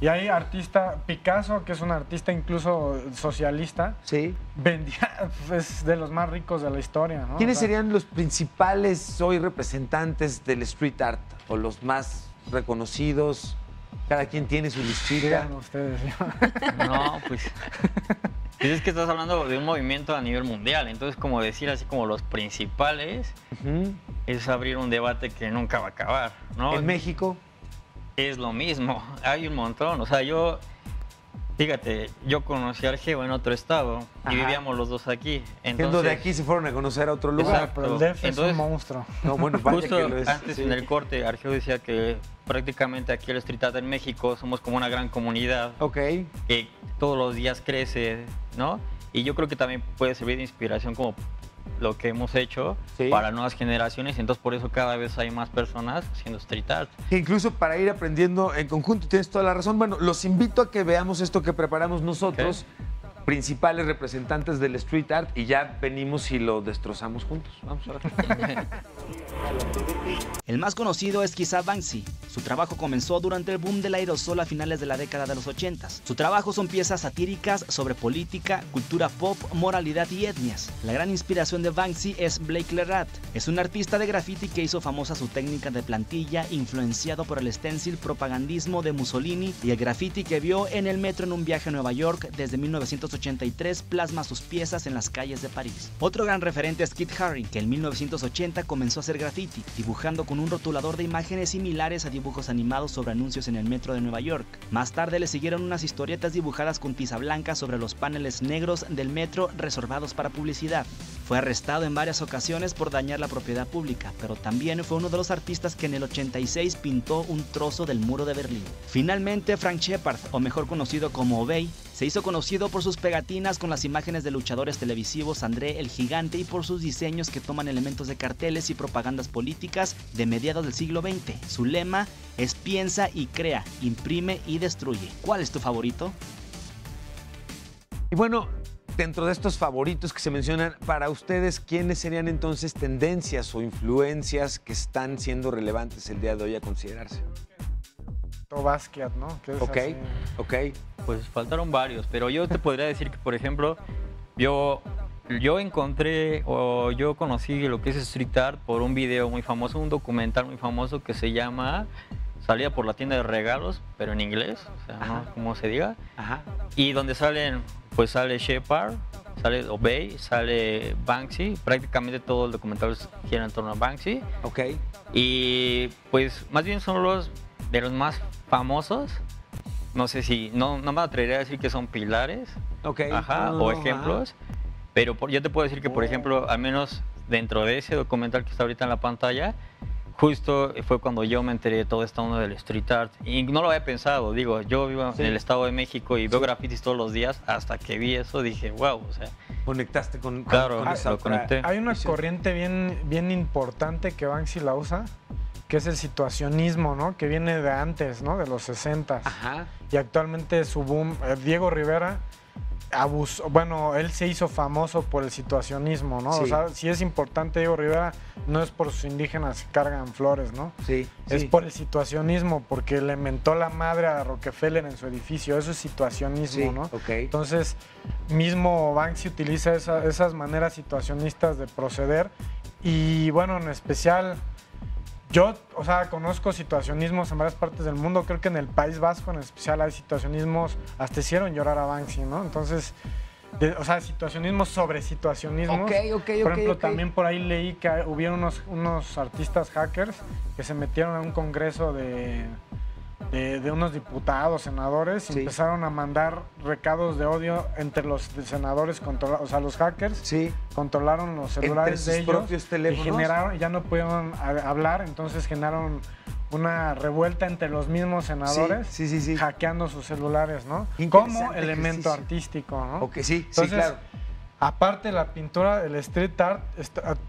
Y hay artista, Picasso, que es un artista incluso socialista, Sí. vendía, es de los más ricos de la historia, ¿no? ¿Quiénes O sea, serían los principales hoy representantes del street art o los más reconocidos? Cada quien tiene su listita. ustedes. No, pues. pues es que estás hablando de un movimiento a nivel mundial. Entonces, como decir así como los principales es abrir un debate que nunca va a acabar, ¿no? En México, Es lo mismo. Hay un montón. O sea, yo. Fíjate, yo conocí a Argeo en otro estado Ajá. y vivíamos los dos aquí. siendo Entonces, de aquí se fueron a conocer a otro lugar. Exacto. Pero el DF es Entonces- un monstruo. No, bueno, vaya Justo que lo es. antes Sí. en el corte, Argeo decía que prácticamente aquí el street art en México somos como una gran comunidad Ok. que todos los días crece, ¿no? Y yo creo que también puede servir de inspiración como lo que hemos hecho Sí. para nuevas generaciones, entonces por eso cada vez hay más personas haciendo street art. Que incluso para ir aprendiendo en conjunto, tienes toda la razón. Bueno, los invito a que veamos esto que preparamos nosotros, principales representantes del street art, y ya venimos y lo destrozamos juntos. Vamos a ver. El más conocido es quizá Banksy. Su trabajo comenzó durante el boom del aerosol a finales de la década de los 80. Su trabajo son piezas satíricas sobre política, cultura pop, moralidad y etnias. La gran inspiración de Banksy es Blake Lerat. Es un artista de graffiti que hizo famosa su técnica de plantilla, influenciado por el stencil propagandismo de Mussolini y el graffiti que vio en el metro en un viaje a Nueva York desde 1983 plasma sus piezas en las calles de París. Otro gran referente es Kit Haring, que en 1980 comenzó a hacer graffiti, dibujando con un rotulador de imágenes similares a dibujos animados sobre anuncios en el metro de Nueva York. Más tarde le siguieron unas historietas dibujadas con tiza blanca sobre los paneles negros del metro reservados para publicidad. Fue arrestado en varias ocasiones por dañar la propiedad pública, pero también fue uno de los artistas que en el 86 pintó un trozo del muro de Berlín. Finalmente, Frank Shepard, o mejor conocido como Obey, se hizo conocido por sus pegatinas con las imágenes de luchadores televisivos André el Gigante y por sus diseños que toman elementos de carteles y propagandas políticas de mediados del siglo XX. Su lema es piensa y crea, imprime y destruye. ¿Cuál es tu favorito? Y bueno, dentro de estos favoritos que se mencionan, para ustedes, ¿quiénes serían entonces tendencias o influencias que están siendo relevantes el día de hoy a considerarse? Basquiat, ¿no? Que es Ok, así. ok. Pues faltaron varios, pero yo te podría decir que, por ejemplo, yo, yo encontré o yo conocí lo que es street art por un video muy famoso, un documental muy famoso que se llama Salía por la tienda de regalos, pero en inglés, o sea, no como se diga, Ajá. y donde salen, pues sale Shepard, sale Obey, sale Banksy, prácticamente todo el documental gira en torno a Banksy. Ok. Y pues más bien son los de los más famosos. No sé si, no, no me atrevería a decir que son pilares, Ok. ajá, No, no, o ejemplos. Pero por- yo te puedo decir que, por ejemplo, al menos dentro de ese documental que está ahorita en la pantalla, justo fue cuando yo me enteré de toda esta onda del street art. Y no lo había pensado, digo, yo vivo Sí. en el Estado de México y veo grafitis todos los días, hasta que vi eso dije, wow, o sea, Conectaste con, con- Claro, con ah, esa lo conecté. Hay una Sí. corriente bien, bien importante que Banksy la usa, que es el situacionismo, ¿no? Que viene de antes, ¿no? De los 60 Ajá. y actualmente su boom, eh, Diego Rivera abusó, bueno, él se hizo famoso por el situacionismo, ¿no? Sí. O sea, si es importante Diego Rivera, no es por sus indígenas que cargan flores, ¿no? Sí. Es sí. por el situacionismo, porque le mentó la madre a Rockefeller en su edificio, eso es situacionismo, Sí, ¿no? ok. Entonces, mismo Banksy utiliza esa- esas maneras situacionistas de proceder y bueno, en especial yo, o sea, conozco situacionismos en varias partes del mundo, creo que en el País Vasco en especial hay situacionismos, hasta hicieron llorar a Banksy, ¿no? Entonces, de- o sea, situacionismos sobre situacionismos. Ok, ok, ok, Por ejemplo, también por ahí leí que hubieron unos, unos artistas hackers que se metieron a un congreso de, de, de unos diputados, senadores, Sí. empezaron a mandar recados de odio entre los senadores, controla- o sea, los hackers Sí. controlaron los Entre celulares sus de ellos propios teléfonos. y generaron, ya no pudieron hablar, entonces generaron una revuelta entre los mismos senadores Sí, sí, sí. hackeando sus celulares, ¿no? Como elemento ejercicio. artístico, ¿no? Ok, sí, sí, Entonces, claro. Aparte de la pintura, el street art,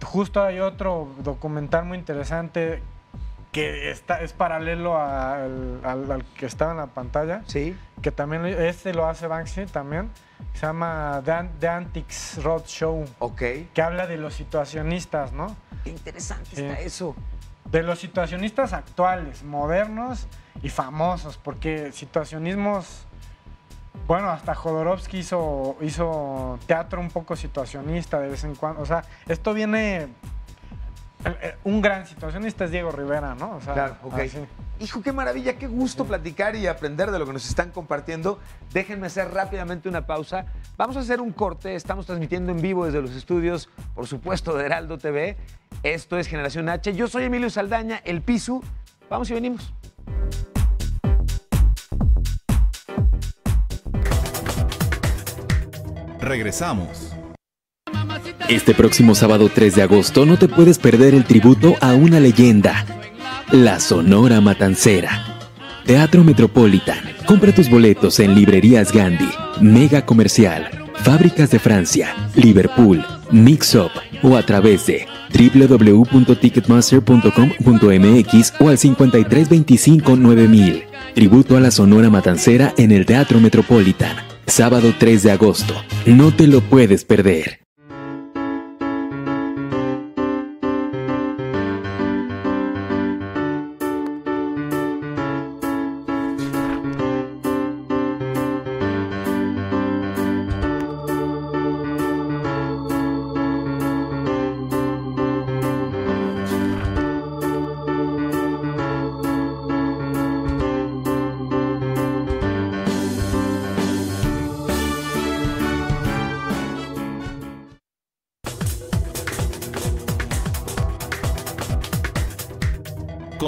justo hay otro documental muy interesante que está, es paralelo al, al- al que estaba en la pantalla, Sí. que también este lo hace Banksy también, que se llama The, The Antiques Road Show, Ok. que habla de los situacionistas, ¿no? Qué interesante Sí. está eso. De los situacionistas actuales, modernos y famosos, porque situacionismos, bueno, hasta Jodorowsky hizo, hizo teatro un poco situacionista de vez en cuando. O sea, esto viene... eh, eh, Un gran situacionista es Diego Rivera, ¿no? O sea, Claro, ok. así. Hijo, qué maravilla, qué gusto platicar y aprender de lo que nos están compartiendo. Déjenme hacer rápidamente una pausa. Vamos a hacer un corte. Estamos transmitiendo en vivo desde los estudios, por supuesto, de Heraldo TV. Esto es Generación H. Yo soy Emilio Saldaña, el Pisu. Vamos y venimos. Regresamos. Este próximo sábado 3 de agosto no te puedes perder el tributo a una leyenda, la Sonora Matancera. Teatro Metropolitan. Compra tus boletos en Librerías Gandhi, Mega Comercial, Fábricas de Francia, Liverpool, Mix Up o a través de www.ticketmaster.com.mx o al 5325 9000. Tributo a la Sonora Matancera en el Teatro Metropolitan. Sábado 3 de agosto. No te lo puedes perder.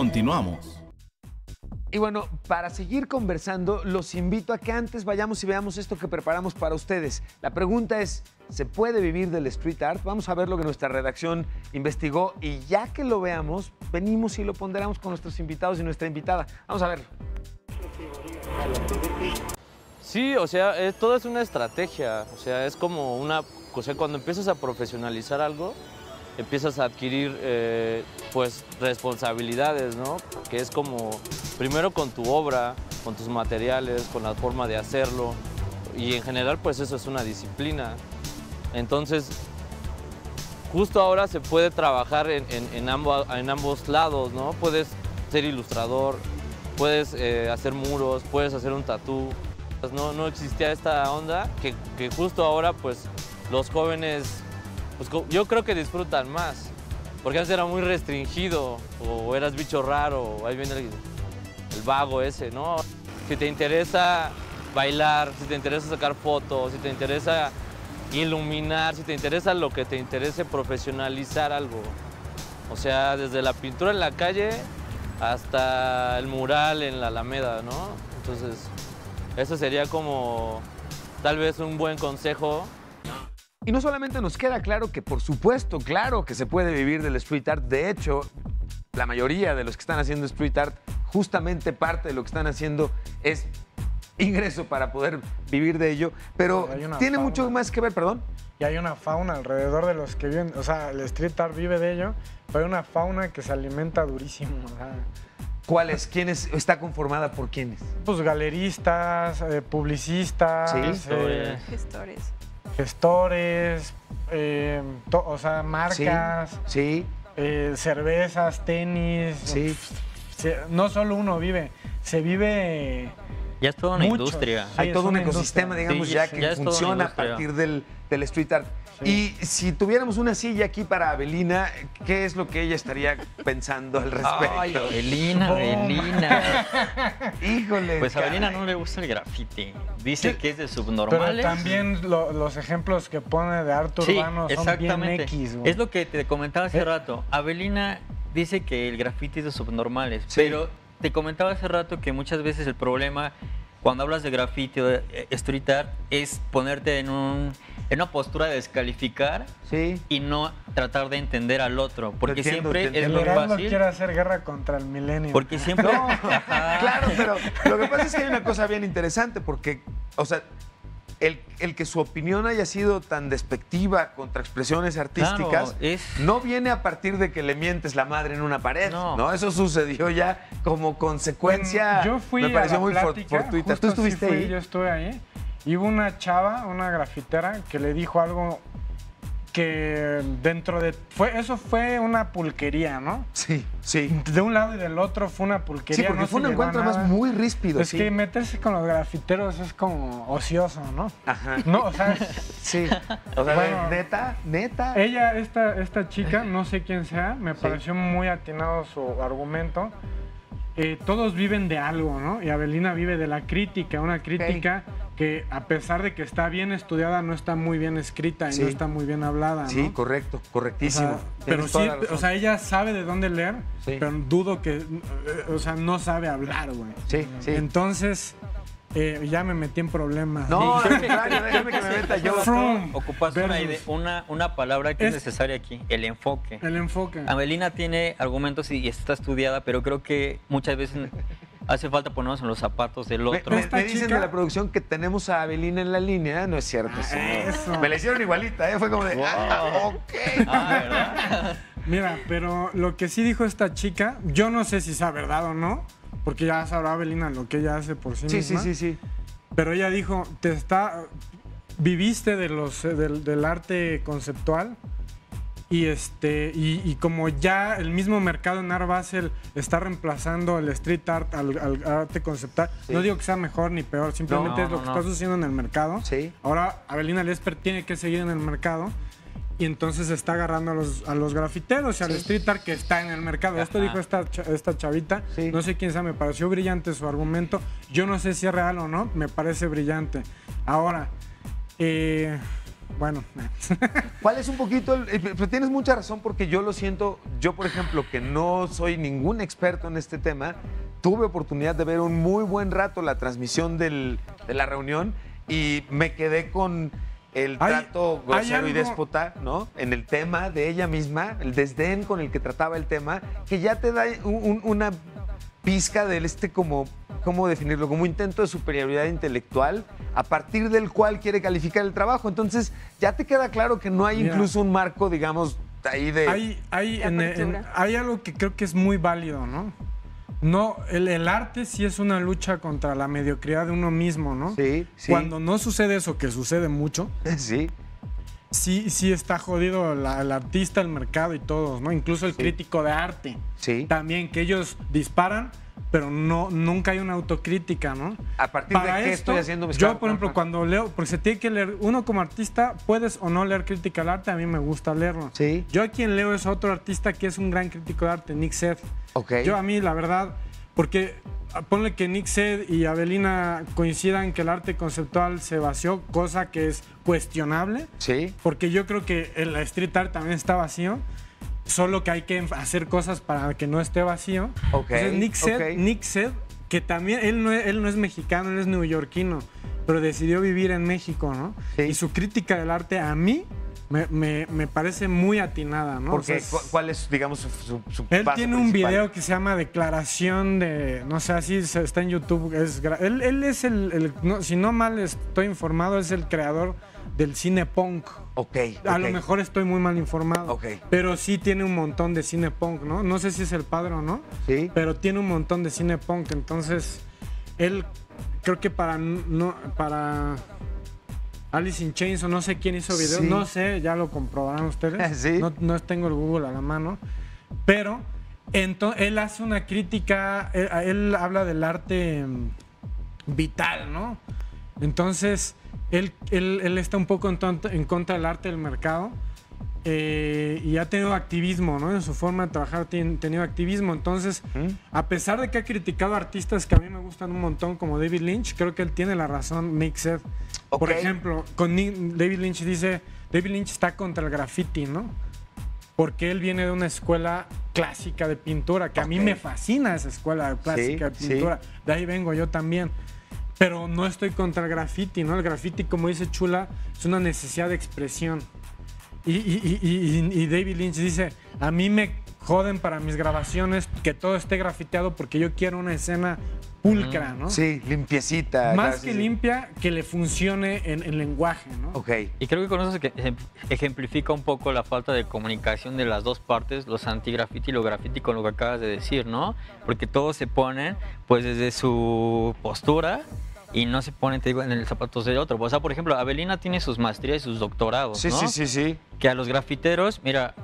Continuamos. Y bueno, para seguir conversando, los invito a que antes vayamos y veamos esto que preparamos para ustedes. La pregunta es, ¿se puede vivir del street art? Vamos a ver lo que nuestra redacción investigó y ya que lo veamos, venimos y lo ponderamos con nuestros invitados y nuestra invitada. Vamos a ver. Sí, o sea, es- todo es una estrategia, o sea, es como una, o sea, cuando empiezas a profesionalizar algo, empiezas a adquirir, eh, pues, responsabilidades, ¿no? Que es como, primero con tu obra, con tus materiales, con la forma de hacerlo, y en general, pues, eso es una disciplina. Entonces, justo ahora se puede trabajar en, en- en ambo- en ambos lados, ¿no? Puedes ser ilustrador, puedes eh, hacer muros, puedes hacer un tatú. Pues no, no existía esta onda que, que justo ahora pues los jóvenes, pues yo creo que disfrutan más. Porque antes era muy restringido, o eras bicho raro, o ahí viene el, el vago ese, ¿no? Si te interesa bailar, si te interesa sacar fotos, si te interesa iluminar, si te interesa lo que te interese profesionalizar algo. O sea, desde la pintura en la calle hasta el mural en la Alameda, ¿no? Entonces, eso sería como tal vez un buen consejo Y no solamente nos queda claro que, por supuesto, claro que se puede vivir del street art. De hecho, la mayoría de los que están haciendo street art, justamente parte de lo que están haciendo es ingreso para poder vivir de ello. Pero tiene fauna. mucho más que ver, perdón. Y hay una fauna alrededor de los que viven, o sea, el street art vive de ello, pero hay una fauna que se alimenta durísimo. sea, ¿Cuáles? ¿Quiénes? ¿Está conformada por quiénes? pues galeristas, eh, publicistas, Sí. eh, Gestores. Gestores. eh, to- o sea, marcas, Sí, eh, cervezas, tenis. sí. Se- no solo uno vive, se vive Ya es toda una Muchos. industria. Hay todo un ecosistema, industria. digamos, Sí, ya ya que funciona a partir del, del street art. Y si tuviéramos una silla aquí para Abelina, ¿qué es lo que ella estaría pensando al respecto? Ay, Avelina, Avelina. Híjole. Pues a Avelina caray. no le gusta el graffiti. Dice que es de Pero subnormales. también lo- los ejemplos que pone de arte Sí, urbano son bien exactamente. X. güey. es lo que te comentaba hace Eh. rato. Avelina dice que el graffiti es de subnormales, Sí. pero te comentaba hace rato que muchas veces el problema cuando hablas de graffiti o de eh, street art es ponerte en, un, en una postura de descalificar Sí. y no tratar de entender al otro, porque entiendo, siempre es el muy fácil. quiere hacer guerra contra el milenio. Porque siempre... Ajá. Claro, pero lo que pasa es que hay una cosa bien interesante, porque, o sea, el, el que su opinión haya sido tan despectiva contra expresiones artísticas Claro, es- no viene a partir de que le mientes la madre en una pared, ¿no? No. Eso sucedió ya como consecuencia. Yo fui me pareció a la muy plática, fortuita. justo ¿Tú estuviste sí fui, ahí? Yo estuve ahí. Y hubo una chava, una grafitera, que le dijo algo que dentro de... Fue, eso fue una pulquería, ¿no? Sí, sí. De un lado y del otro fue una Sí, pulquería. porque no fue un encuentro más muy ríspido, Es sí. que meterse con los grafiteros es como ocioso, ¿no? Ajá. No, o sea, Sí. O sea, Bueno. neta, neta. ella, esta, esta chica, no sé quién sea, me pareció muy atinado su argumento. Eh, todos viven de algo, ¿no? Y Abelina vive de la crítica, una crítica que a pesar de que está bien estudiada, no está muy bien escrita y Sí. no está muy bien hablada, ¿no? Sí, correcto, O correctísimo. sea, pero sí, o sea, ella sabe de dónde leer, Sí. pero dudo que, eh, o sea, no sabe hablar, güey. Sí, sí. Entonces, eh, ya me metí en problemas. No, déjame que me meta yo. From Ocupas una, versus ide- una, una palabra que es, Es- necesaria aquí, el enfoque. El enfoque. Avelina tiene argumentos y está estudiada, pero creo que muchas veces hace falta ponernos en los zapatos del otro. me- dicen chica- de la producción que tenemos a Abelina en la línea, no es cierto. eso. Me la hicieron igualita, ¿eh? fue como de, ah, ok. Ah, ¿verdad? Mira, pero lo que sí dijo esta chica, yo no sé si sea verdad o no, porque ya sabrá Abelina lo que ella hace por sí, Sí, sí, misma. sí, sí. Pero ella dijo, te está, viviste de los, del, del arte conceptual y este y, y como ya el mismo mercado en Art Basel está reemplazando el street art al, al arte conceptual, Sí. no digo que sea mejor ni peor, simplemente No, es lo no, que no. está sucediendo en el mercado. Sí. Ahora Abelina Lesper tiene que seguir en el mercado y entonces está agarrando a los, a los grafiteros y al street art que está en el mercado. Esto dijo esta, esta chavita. Sí. No sé quién sea, me pareció brillante su argumento. Yo no sé si es real o no, me parece brillante. Ahora, eh, bueno, ¿Cuál es un poquito? el- pero tienes mucha razón porque yo lo siento, yo por ejemplo, que no soy ningún experto en este tema, tuve oportunidad de ver un muy buen rato la transmisión del- de la reunión y me quedé con el trato hay grosero y déspota, ¿no? En el tema de ella misma, el desdén con el que trataba el tema, que ya te da un- un- una pizca del este como, ¿cómo definirlo? Como un intento de superioridad intelectual a partir del cual quiere calificar el trabajo. Entonces ya te queda claro que no hay Mira. incluso un marco, digamos, ahí de... hay, hay, De en- en- hay algo que creo que es muy válido, ¿no? No, el, el arte sí es una lucha contra la mediocridad de uno mismo, ¿no? Sí, sí. Cuando no sucede eso, que sucede mucho, Sí, sí, sí está jodido la- el artista, el mercado y todos, ¿no? Incluso el crítico de arte. sí. También que ellos disparan, pero no, nunca hay una autocrítica, ¿no? ¿A partir de qué estoy haciendo mis Yo, por ejemplo, cuando leo, porque se tiene que leer, uno como artista, puedes o no leer crítica al arte, a mí me gusta leerlo. Sí. Yo a quien leo es otro artista que es un gran crítico de arte, Nick Seth. Ok. Yo a mí, la verdad, porque ah, ponle que Nick Seth y Avelina coincidan que el arte conceptual se vació, cosa que es cuestionable, Sí. porque yo creo que el street art también está vacío, solo que hay que hacer cosas para que no esté vacío. Ok, Entonces Nick ok. Nick Seth, que también, él no, es, él no es mexicano, él es neoyorquino, pero decidió vivir en México, ¿no? Sí. Y su crítica del arte a mí me, me- me parece muy atinada, ¿no? O Porque, sea, cu- ¿Cuál es, digamos, su, su, su él base tiene un principal? video que se llama Declaración de, no sé, así está en YouTube. Es, él es el, el- no, si no mal estoy informado, es el creador del cine punk. Ok. A lo mejor estoy muy mal informado. Ok. Pero sí tiene un montón de cine punk, ¿no? No sé si es el padre o no, Sí. pero tiene un montón de cine punk. Entonces, él creo que para no para Alice in Chains o no sé quién hizo video, Sí. no sé, ya lo comprobarán ustedes. Sí. No, no tengo el Google a la mano, pero ento- él hace una crítica, él, él habla del arte mm, vital, ¿no? Entonces, él, él- él está un poco en, tonto- en contra del arte del mercado eh, y ha tenido activismo, ¿no? En su forma de trabajar ha tenido activismo. Entonces, a pesar de que ha criticado a artistas que a mí me gustan un montón, como David Lynch, creo que él tiene la razón, Seth. Por ejemplo, con David Lynch dice, David Lynch está contra el graffiti, ¿no? Porque él viene de una escuela clásica de pintura, que a mí me fascina esa escuela clásica Sí, de pintura. De ahí vengo yo también. Pero no estoy contra el graffiti, ¿no? El graffiti, como dice Chula, es una necesidad de expresión. Y, y- y- y- David Lynch dice, a mí me joden para mis grabaciones que todo esté grafiteado porque yo quiero una escena pulcra, ¿no? Sí, limpiecita. Más que sí. limpia, que le funcione en, en lenguaje, ¿no? Ok. Y creo que con eso se ejemplifica un poco la falta de comunicación de las dos partes, los anti-graffiti y los graffiti con lo que acabas de decir, ¿no? Porque todos se ponen pues desde su postura y no se ponen, te digo, en los zapatos del otro. O sea, por ejemplo, Avelina tiene sus maestrías y sus doctorados, Sí, ¿no? sí, sí, sí. Que a los grafiteros, mira,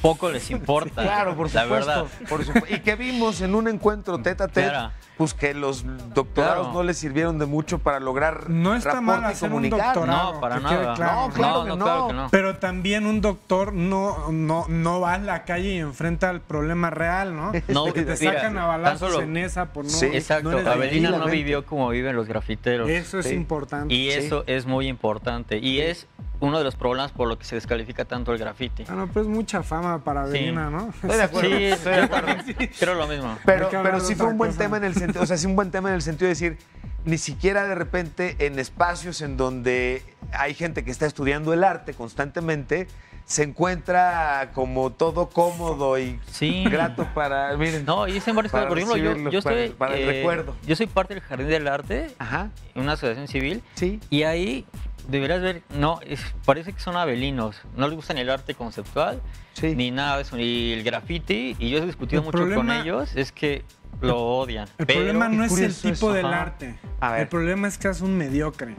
poco les importa. Claro, por La supuesto. verdad. por y que vimos en un encuentro tete a tete, Claro. Pues que los doctorados Claro. no les sirvieron de mucho para lograr No está mal y hacer un doctorado. No, para nada. claro. No, claro que no, no. claro que no. Pero también un doctor no, no, no va a la calle y enfrenta el problema real, ¿no? No, De que te mira, sacan a balazos solo- en esa por no. Sí, Exacto. Avelina no vivió como viven los grafiteros. Eso es Sí. importante. Y eso es muy importante. Y es uno de los problemas por lo que se descalifica tanto el graffiti. Ah, no, pues mucha fama para Sí. Avelina, ¿no? Estoy de acuerdo. Sí, estoy de acuerdo. creo lo mismo. Pero, pero sí fue un buen cosa. tema en el sentido, o sea, sí un buen tema en el sentido de decir, ni siquiera de repente en espacios en donde hay gente que está estudiando el arte constantemente, se encuentra como todo cómodo y Sí. grato para, miren. No, y es en varias Para cosas. Por ejemplo, yo, para- estoy. para el eh, recuerdo. Yo soy parte del Jardín del Arte, Ajá, una asociación civil, sí. y ahí deberías ver. No, es- parece que son abelinos. No les gusta ni el arte conceptual, Sí. ni nada de eso, ni el graffiti. Y yo he discutido El mucho con ellos, es que lo odian. El pero- problema no es el tipo eso. del Ajá. arte. A ver. El problema es que es un mediocre.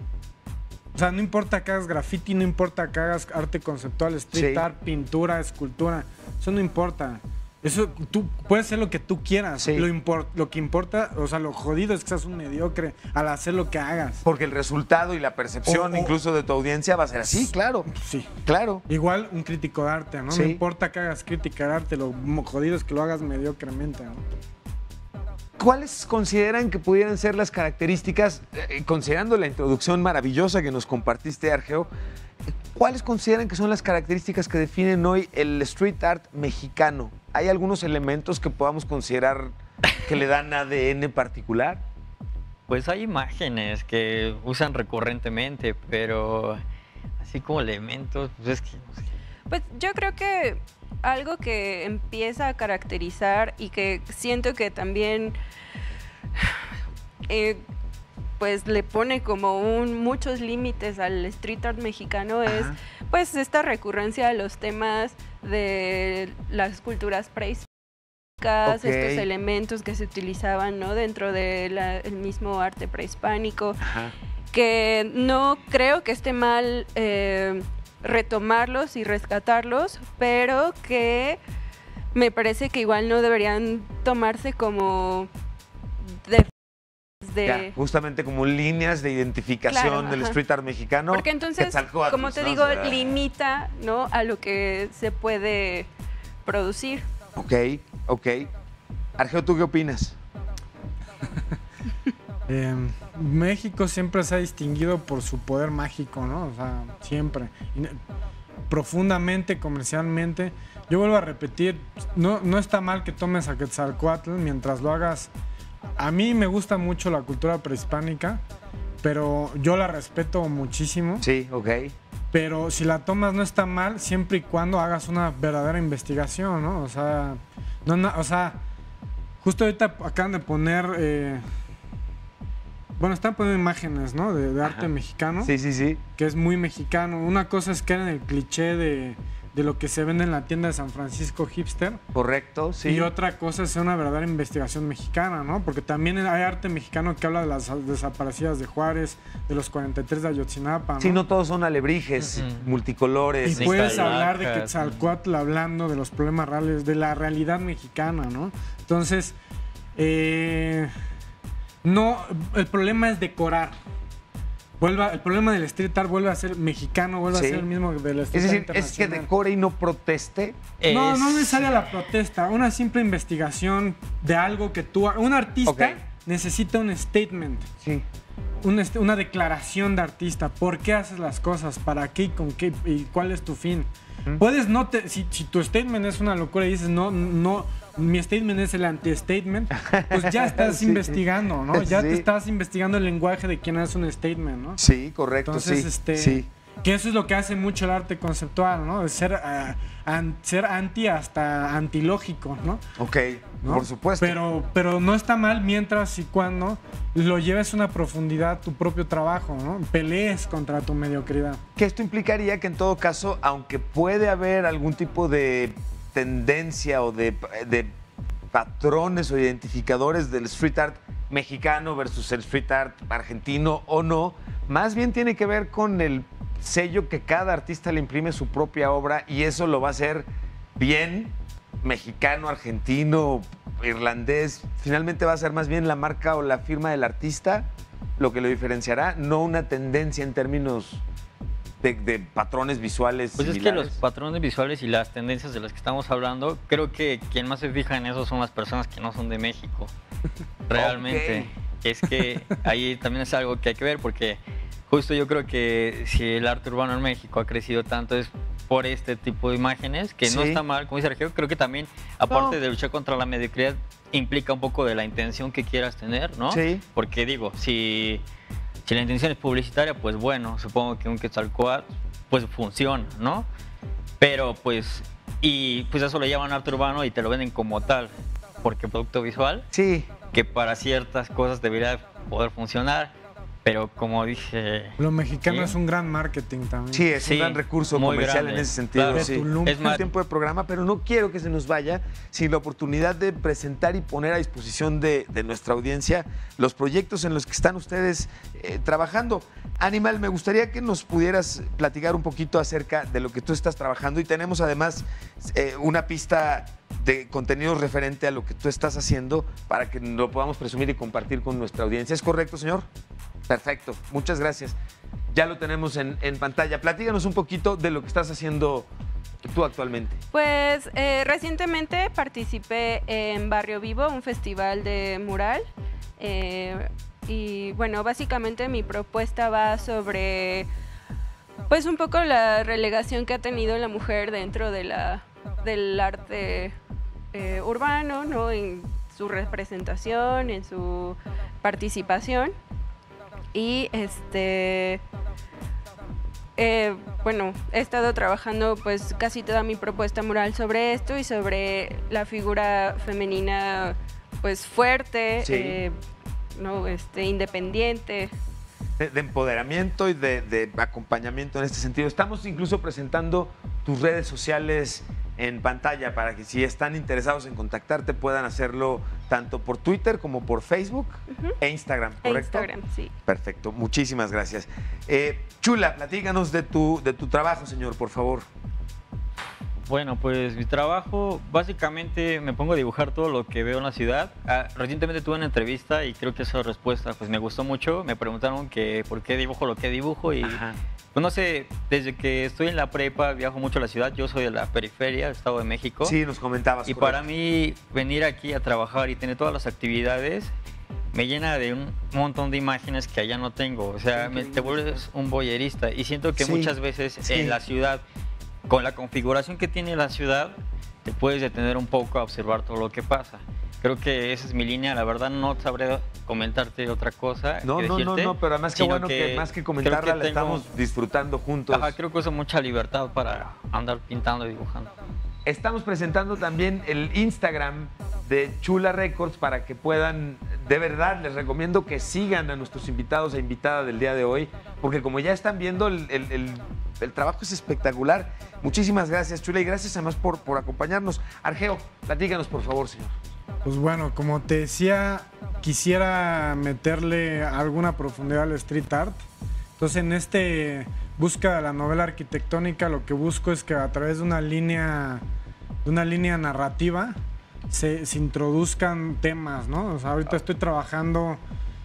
O sea, no importa que hagas graffiti, no importa que hagas arte conceptual, street Sí. art, pintura, escultura. Eso no importa. Eso, tú puedes hacer lo que tú quieras. Sí. Lo, lo que importa, o sea, lo jodido es que seas un mediocre al hacer lo que hagas. Porque el resultado y la percepción O- o- incluso de tu audiencia va a ser así, claro, Sí. claro. Igual un crítico de arte, ¿no? Sí. No importa que hagas crítica de arte, lo jodido es que lo hagas mediocremente, ¿no? ¿Cuáles consideran que pudieran ser las características, eh, considerando la introducción maravillosa que nos compartiste, Argeo, cuáles consideran que son las características que definen hoy el street art mexicano? ¿Hay algunos elementos que podamos considerar que le dan ADN particular? Pues hay imágenes que usan recurrentemente, pero así como elementos, pues es que. no sé. Pues yo creo que algo que empieza a caracterizar y que siento que también eh, pues le pone como un, muchos límites al street art mexicano es pues esta recurrencia a los temas de las culturas prehispánicas, estos elementos que se utilizaban ¿no? dentro del mismo arte prehispánico Ajá. que no creo que esté mal eh, retomarlos y rescatarlos, pero que me parece que igual no deberían tomarse como. De- Ya, justamente como líneas de identificación Claro, del ajá. street art mexicano. Porque entonces, como te ¿no? digo, limita ¿no? a lo que se puede producir. Ok, ok. Argeo, ¿tú qué opinas? Eh, México siempre se ha distinguido por su poder mágico, ¿no? O sea, siempre. Profundamente, comercialmente. Yo vuelvo a repetir, no, no está mal que tomes a Quetzalcoatl mientras lo hagas. A mí me gusta mucho la cultura prehispánica, pero yo la respeto muchísimo. Sí, ok. Pero si la tomas no está mal siempre y cuando hagas una verdadera investigación, ¿no? O sea, no, na- o sea justo ahorita acaban de poner, eh, bueno, están poniendo imágenes, ¿no? De, de arte Ajá. mexicano, Sí, sí, sí. que es muy mexicano. Una cosa es que en el cliché de, de lo que se vende en la tienda de San Francisco hipster. Correcto, sí. Y otra cosa es una verdadera investigación mexicana, ¿no? Porque también hay arte mexicano que habla de las desaparecidas de Juárez, de los 43 de Ayotzinapa, ¿no? Sí, no todos son alebrijes, multicolores. Y puedes hablar de. Quetzalcoatl hablando de los problemas reales, de la realidad mexicana, ¿no? Entonces, eh, no, el problema es decorar. Vuelva, el problema del street art vuelve a ser mexicano, vuelve Sí. a ser el mismo del street Es decir, art es que decore y no proteste. No, Es- no es necesaria la protesta, una simple investigación de algo que tú... Un artista Ok. necesita un statement, Sí. un est- una declaración de artista. ¿Por qué haces las cosas? ¿Para qué y con qué? ¿Y cuál es tu fin? Puedes no te, si, si tu statement es una locura y dices no, no, mi statement es el anti-statement, pues ya estás Sí. investigando, ¿no? Ya Sí. te estás investigando el lenguaje de quién hace un statement, ¿no? Sí, correcto, Entonces, sí. este, sí. que eso es lo que hace mucho el arte conceptual, ¿no? De ser, ah, an- ser anti hasta antilógico, ¿no? Ok, ¿no? por supuesto. Pero, pero no está mal mientras y cuando lo lleves a una profundidad tu propio trabajo, ¿no? Pelees contra tu mediocridad. que esto implicaría que en todo caso, aunque puede haber algún tipo de tendencia o de, de patrones o identificadores del street art mexicano versus el street art argentino o no, más bien tiene que ver con el sello que cada artista le imprime su propia obra y eso lo va a hacer bien mexicano, argentino, irlandés. Finalmente va a ser más bien la marca o la firma del artista lo que lo diferenciará, no una tendencia en términos de, de patrones visuales. Pues es que los patrones visuales y las tendencias de las que estamos hablando, creo que quien más se fija en eso son las personas que no son de México. Realmente. Es que ahí también es algo que hay que ver porque justo yo creo que si el arte urbano en México ha crecido tanto es por este tipo de imágenes, que no está mal, como dice Sergio, creo que también, aparte No. de luchar contra la mediocridad, implica un poco de la intención que quieras tener, ¿no? Sí. Porque digo, si, si la intención es publicitaria, pues bueno, supongo que un Quetzalcóatl pues funciona, ¿no? Pero pues, y pues eso lo llaman arte urbano y te lo venden como tal, porque producto visual, Sí, que para ciertas cosas debería poder funcionar, pero como dije... Lo mexicano Sí. es un gran marketing también. sí, es Sí, un gran recurso comercial grande, en ese sentido. claro. sí. Tulum. Es más, tiempo de programa, pero no quiero que se nos vaya sin la oportunidad de presentar y poner a disposición de, de nuestra audiencia los proyectos en los que están ustedes eh, trabajando. Animal, me gustaría que nos pudieras platicar un poquito acerca de lo que tú estás trabajando y tenemos además eh, una pista de contenidos referente a lo que tú estás haciendo para que lo podamos presumir y compartir con nuestra audiencia. ¿Es correcto, señor? Perfecto, muchas gracias. Ya lo tenemos en, pantalla. Platíganos un poquito de lo que estás haciendo tú actualmente. Pues eh, recientemente participé en Barrio Vivo, un festival de mural. eh, y bueno, básicamente mi propuesta va sobre, pues un poco la relegación que ha tenido la mujer dentro de la, del arte eh, urbano, ¿no? En su representación, en su participación. Y este... Eh, bueno, he estado trabajando pues casi toda mi propuesta mural sobre esto y sobre la figura femenina pues fuerte, Sí. eh, no, este, independiente. De, de empoderamiento y de, de acompañamiento en este sentido. Estamos incluso presentando tus redes sociales en pantalla para que si están interesados en contactarte puedan hacerlo tanto por Twitter como por Facebook e Instagram, e ¿correcto? Instagram, sí. Perfecto, muchísimas gracias. Eh, Chula, platícanos de tu, de tu trabajo, señor, por favor. Bueno, pues mi trabajo, básicamente me pongo a dibujar todo lo que veo en la ciudad. Ah, recientemente tuve una entrevista y creo que esa respuesta pues me gustó mucho. Me preguntaron que por qué dibujo lo que dibujo y pues no sé, desde que estoy en la prepa viajo mucho a la ciudad. Yo soy de la periferia, del Estado de México. Sí, nos comentabas. Y para mí venir aquí a trabajar y tener todas las actividades me llena de un montón de imágenes que allá no tengo. O sea, me- te vuelves un boyerista y siento que Sí, muchas veces sí. en la ciudad, con la configuración que tiene la ciudad, te puedes detener un poco a observar todo lo que pasa. Creo que esa es mi línea, la verdad no sabré comentarte otra cosa. No, que no, no, decirte, no, pero además sino bueno que, más que comentarla que la tengo- estamos disfrutando juntos. Ajá, creo que uso mucha libertad para andar pintando y dibujando. Estamos presentando también el Instagram de Chula Records para que puedan, de verdad, les recomiendo que sigan a nuestros invitados e invitadas del día de hoy, porque como ya están viendo, el, el- el- el trabajo es espectacular. Muchísimas gracias, Chula, y gracias además por, por acompañarnos. Argeo, platícanos, por favor, señor. Pues bueno, como te decía, quisiera meterle alguna profundidad al street art. Entonces, en este búsqueda de la novela arquitectónica, lo que busco es que a través de una línea, de una línea narrativa se, se introduzcan temas, ¿no? O sea, ahorita estoy trabajando,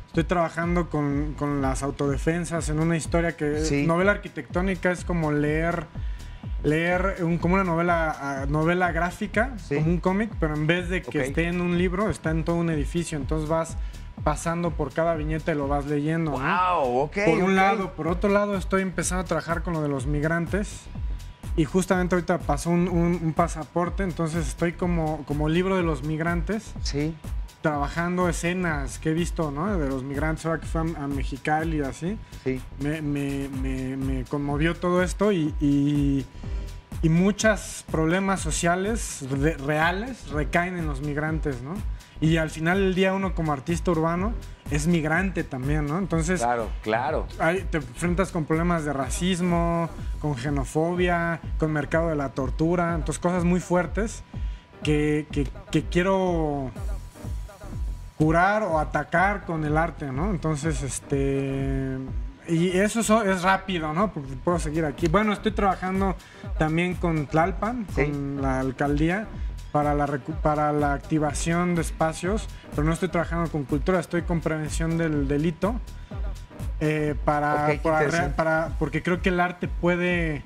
estoy trabajando con, con las autodefensas en una historia que Sí. novela arquitectónica es como leer leer un- como una novela novela gráfica, como un cómic, pero en vez de que esté en un libro, está en todo un edificio. Entonces vas pasando por cada viñeta y lo vas leyendo. ¿no? Wow, ok, Por un lado. Por otro lado, estoy empezando a trabajar con lo de los migrantes. Y justamente ahorita pasó un, un- un pasaporte, entonces estoy como, como libro de los migrantes. Sí. Trabajando escenas que he visto, ¿no? De los migrantes, ahora que fue a, a Mexicali y así. Sí. Me, me- me- me conmovió todo esto y, y, y muchos problemas sociales re- reales recaen en los migrantes, ¿no? Y al final del día uno como artista urbano es migrante también, ¿no? Entonces Claro, claro. te enfrentas con problemas de racismo, con xenofobia, con mercado de la tortura, entonces cosas muy fuertes que, que- que quiero curar o atacar con el arte, ¿no? Entonces, este... Y eso so- es rápido, ¿no? Porque puedo seguir aquí. Bueno, estoy trabajando también con Tlalpan, con la alcaldía, para la, recu- para la activación de espacios, pero no estoy trabajando con cultura, estoy con prevención del delito. eh, para, para- porque creo que el arte puede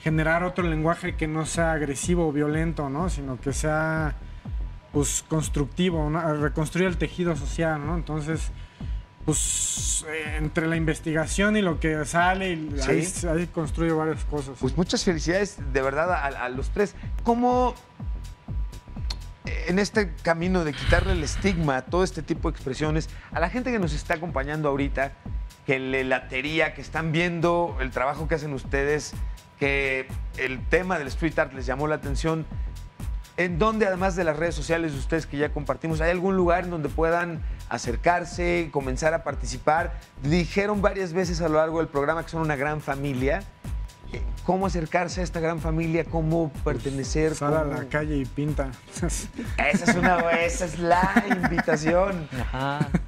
generar otro lenguaje que no sea agresivo o violento, ¿no? Sino que sea pues constructivo, ¿no? reconstruir el tejido social, ¿no? Entonces, pues eh, entre la investigación y lo que sale, y Sí. ahí, ahí construyo varias cosas. Pues muchas felicidades de verdad a, a los tres. ¿Cómo en este camino de quitarle el estigma a todo este tipo de expresiones, a la gente que nos está acompañando ahorita, que le latería, que están viendo el trabajo que hacen ustedes, que el tema del street art les llamó la atención, ¿en dónde además de las redes sociales de ustedes que ya compartimos, hay algún lugar en donde puedan acercarse, comenzar a participar? Dijeron varias veces a lo largo del programa que son una gran familia. ¿Cómo acercarse a esta gran familia? ¿Cómo pertenecer? Sal a ¿Cómo- la calle y pinta. Esa es, una, esa es la invitación.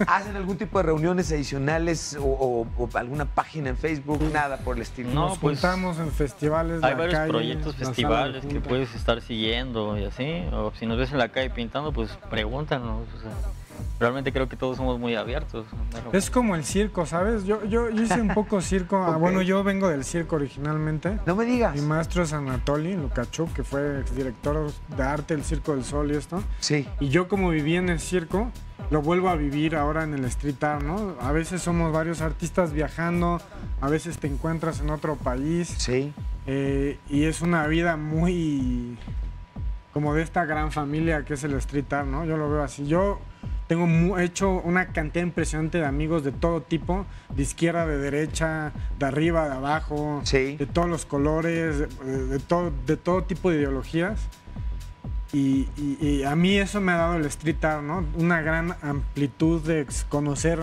¿Hacen algún tipo de reuniones adicionales o, o- o alguna página en Facebook? Nada por el estilo. No, Nos pues, juntamos en festivales de Hay la varios calle, proyectos, festivales que puedes estar siguiendo y así. O si nos ves en la calle pintando, pues pregúntanos. o sea, realmente creo que todos somos muy abiertos. Es como el circo, ¿sabes? Yo, yo, yo hice un poco circo. ah. Bueno, yo vengo del circo originalmente. No me digas. Mi maestro es Anatoly Lukachuk, que fue exdirector de arte del Circo del Sol y esto. Sí. Y yo como viví en el circo, lo vuelvo a vivir ahora en el street art, ¿no? A veces somos varios artistas viajando, a veces te encuentras en otro país. Sí. eh, y es una vida muy como de esta gran familia que es el street art, ¿no? Yo lo veo así. Yo tengo mu- hecho una cantidad impresionante de amigos de todo tipo, de izquierda, de derecha, de arriba, de abajo, de todos los colores, de, de todo, de todo tipo de ideologías. Y, y- y a mí eso me ha dado el street art, ¿no? Una gran amplitud de conocer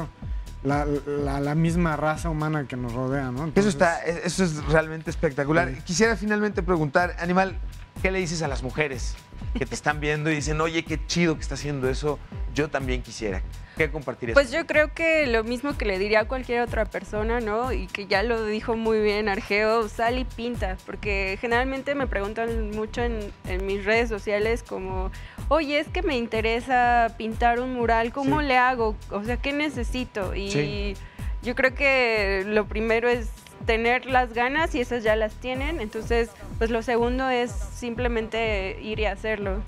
la, la- la misma raza humana que nos rodea, ¿no? Eso, está, eso es realmente espectacular. Quisiera finalmente preguntar, Animal, ¿qué le dices a las mujeres que te están viendo y dicen, oye, qué chido que está haciendo eso? Yo también quisiera. ¿Qué ¿Qué compartirías? Pues yo creo que lo mismo que le diría a cualquier otra persona, ¿no? Y que ya lo dijo muy bien Argeo, sal y pinta, porque generalmente me preguntan mucho en, en mis redes sociales como, oye, es que me interesa pintar un mural, ¿cómo Sí. le hago? O sea, ¿qué necesito? Y Sí. yo creo que lo primero es tener las ganas y esas ya las tienen, entonces pues lo segundo es simplemente ir y hacerlo.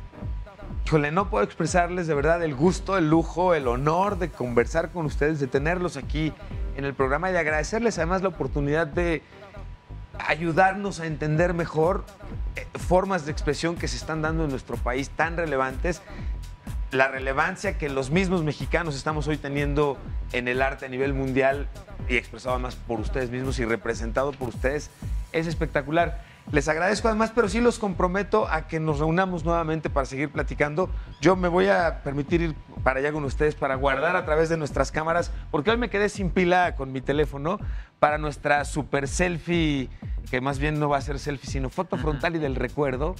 Híjole, no puedo expresarles de verdad el gusto, el lujo, el honor de conversar con ustedes, de tenerlos aquí en el programa y agradecerles además la oportunidad de ayudarnos a entender mejor eh, formas de expresión que se están dando en nuestro país tan relevantes, la relevancia que los mismos mexicanos estamos hoy teniendo en el arte a nivel mundial y expresado además por ustedes mismos y representado por ustedes es espectacular. Les agradezco además, pero sí los comprometo a que nos reunamos nuevamente para seguir platicando. Yo me voy a permitir ir para allá con ustedes para guardar a través de nuestras cámaras, porque hoy me quedé sin pila con mi teléfono para nuestra super selfie, que más bien no va a ser selfie, sino foto frontal y del recuerdo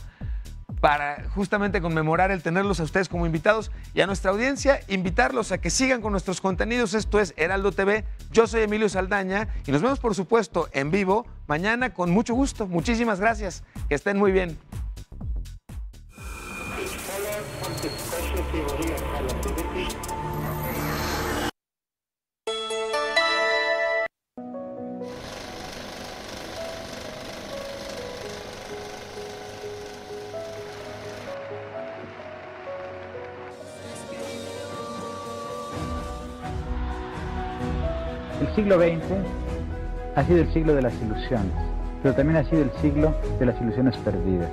para justamente conmemorar el tenerlos a ustedes como invitados y a nuestra audiencia, invitarlos a que sigan con nuestros contenidos. Esto es Heraldo TV. Yo soy Emilio Saldaña y nos vemos, por supuesto, en vivo mañana con mucho gusto. Muchísimas gracias. Que estén muy bien. Siglo XX ha sido el siglo de las ilusiones, pero también ha sido el siglo de las ilusiones perdidas.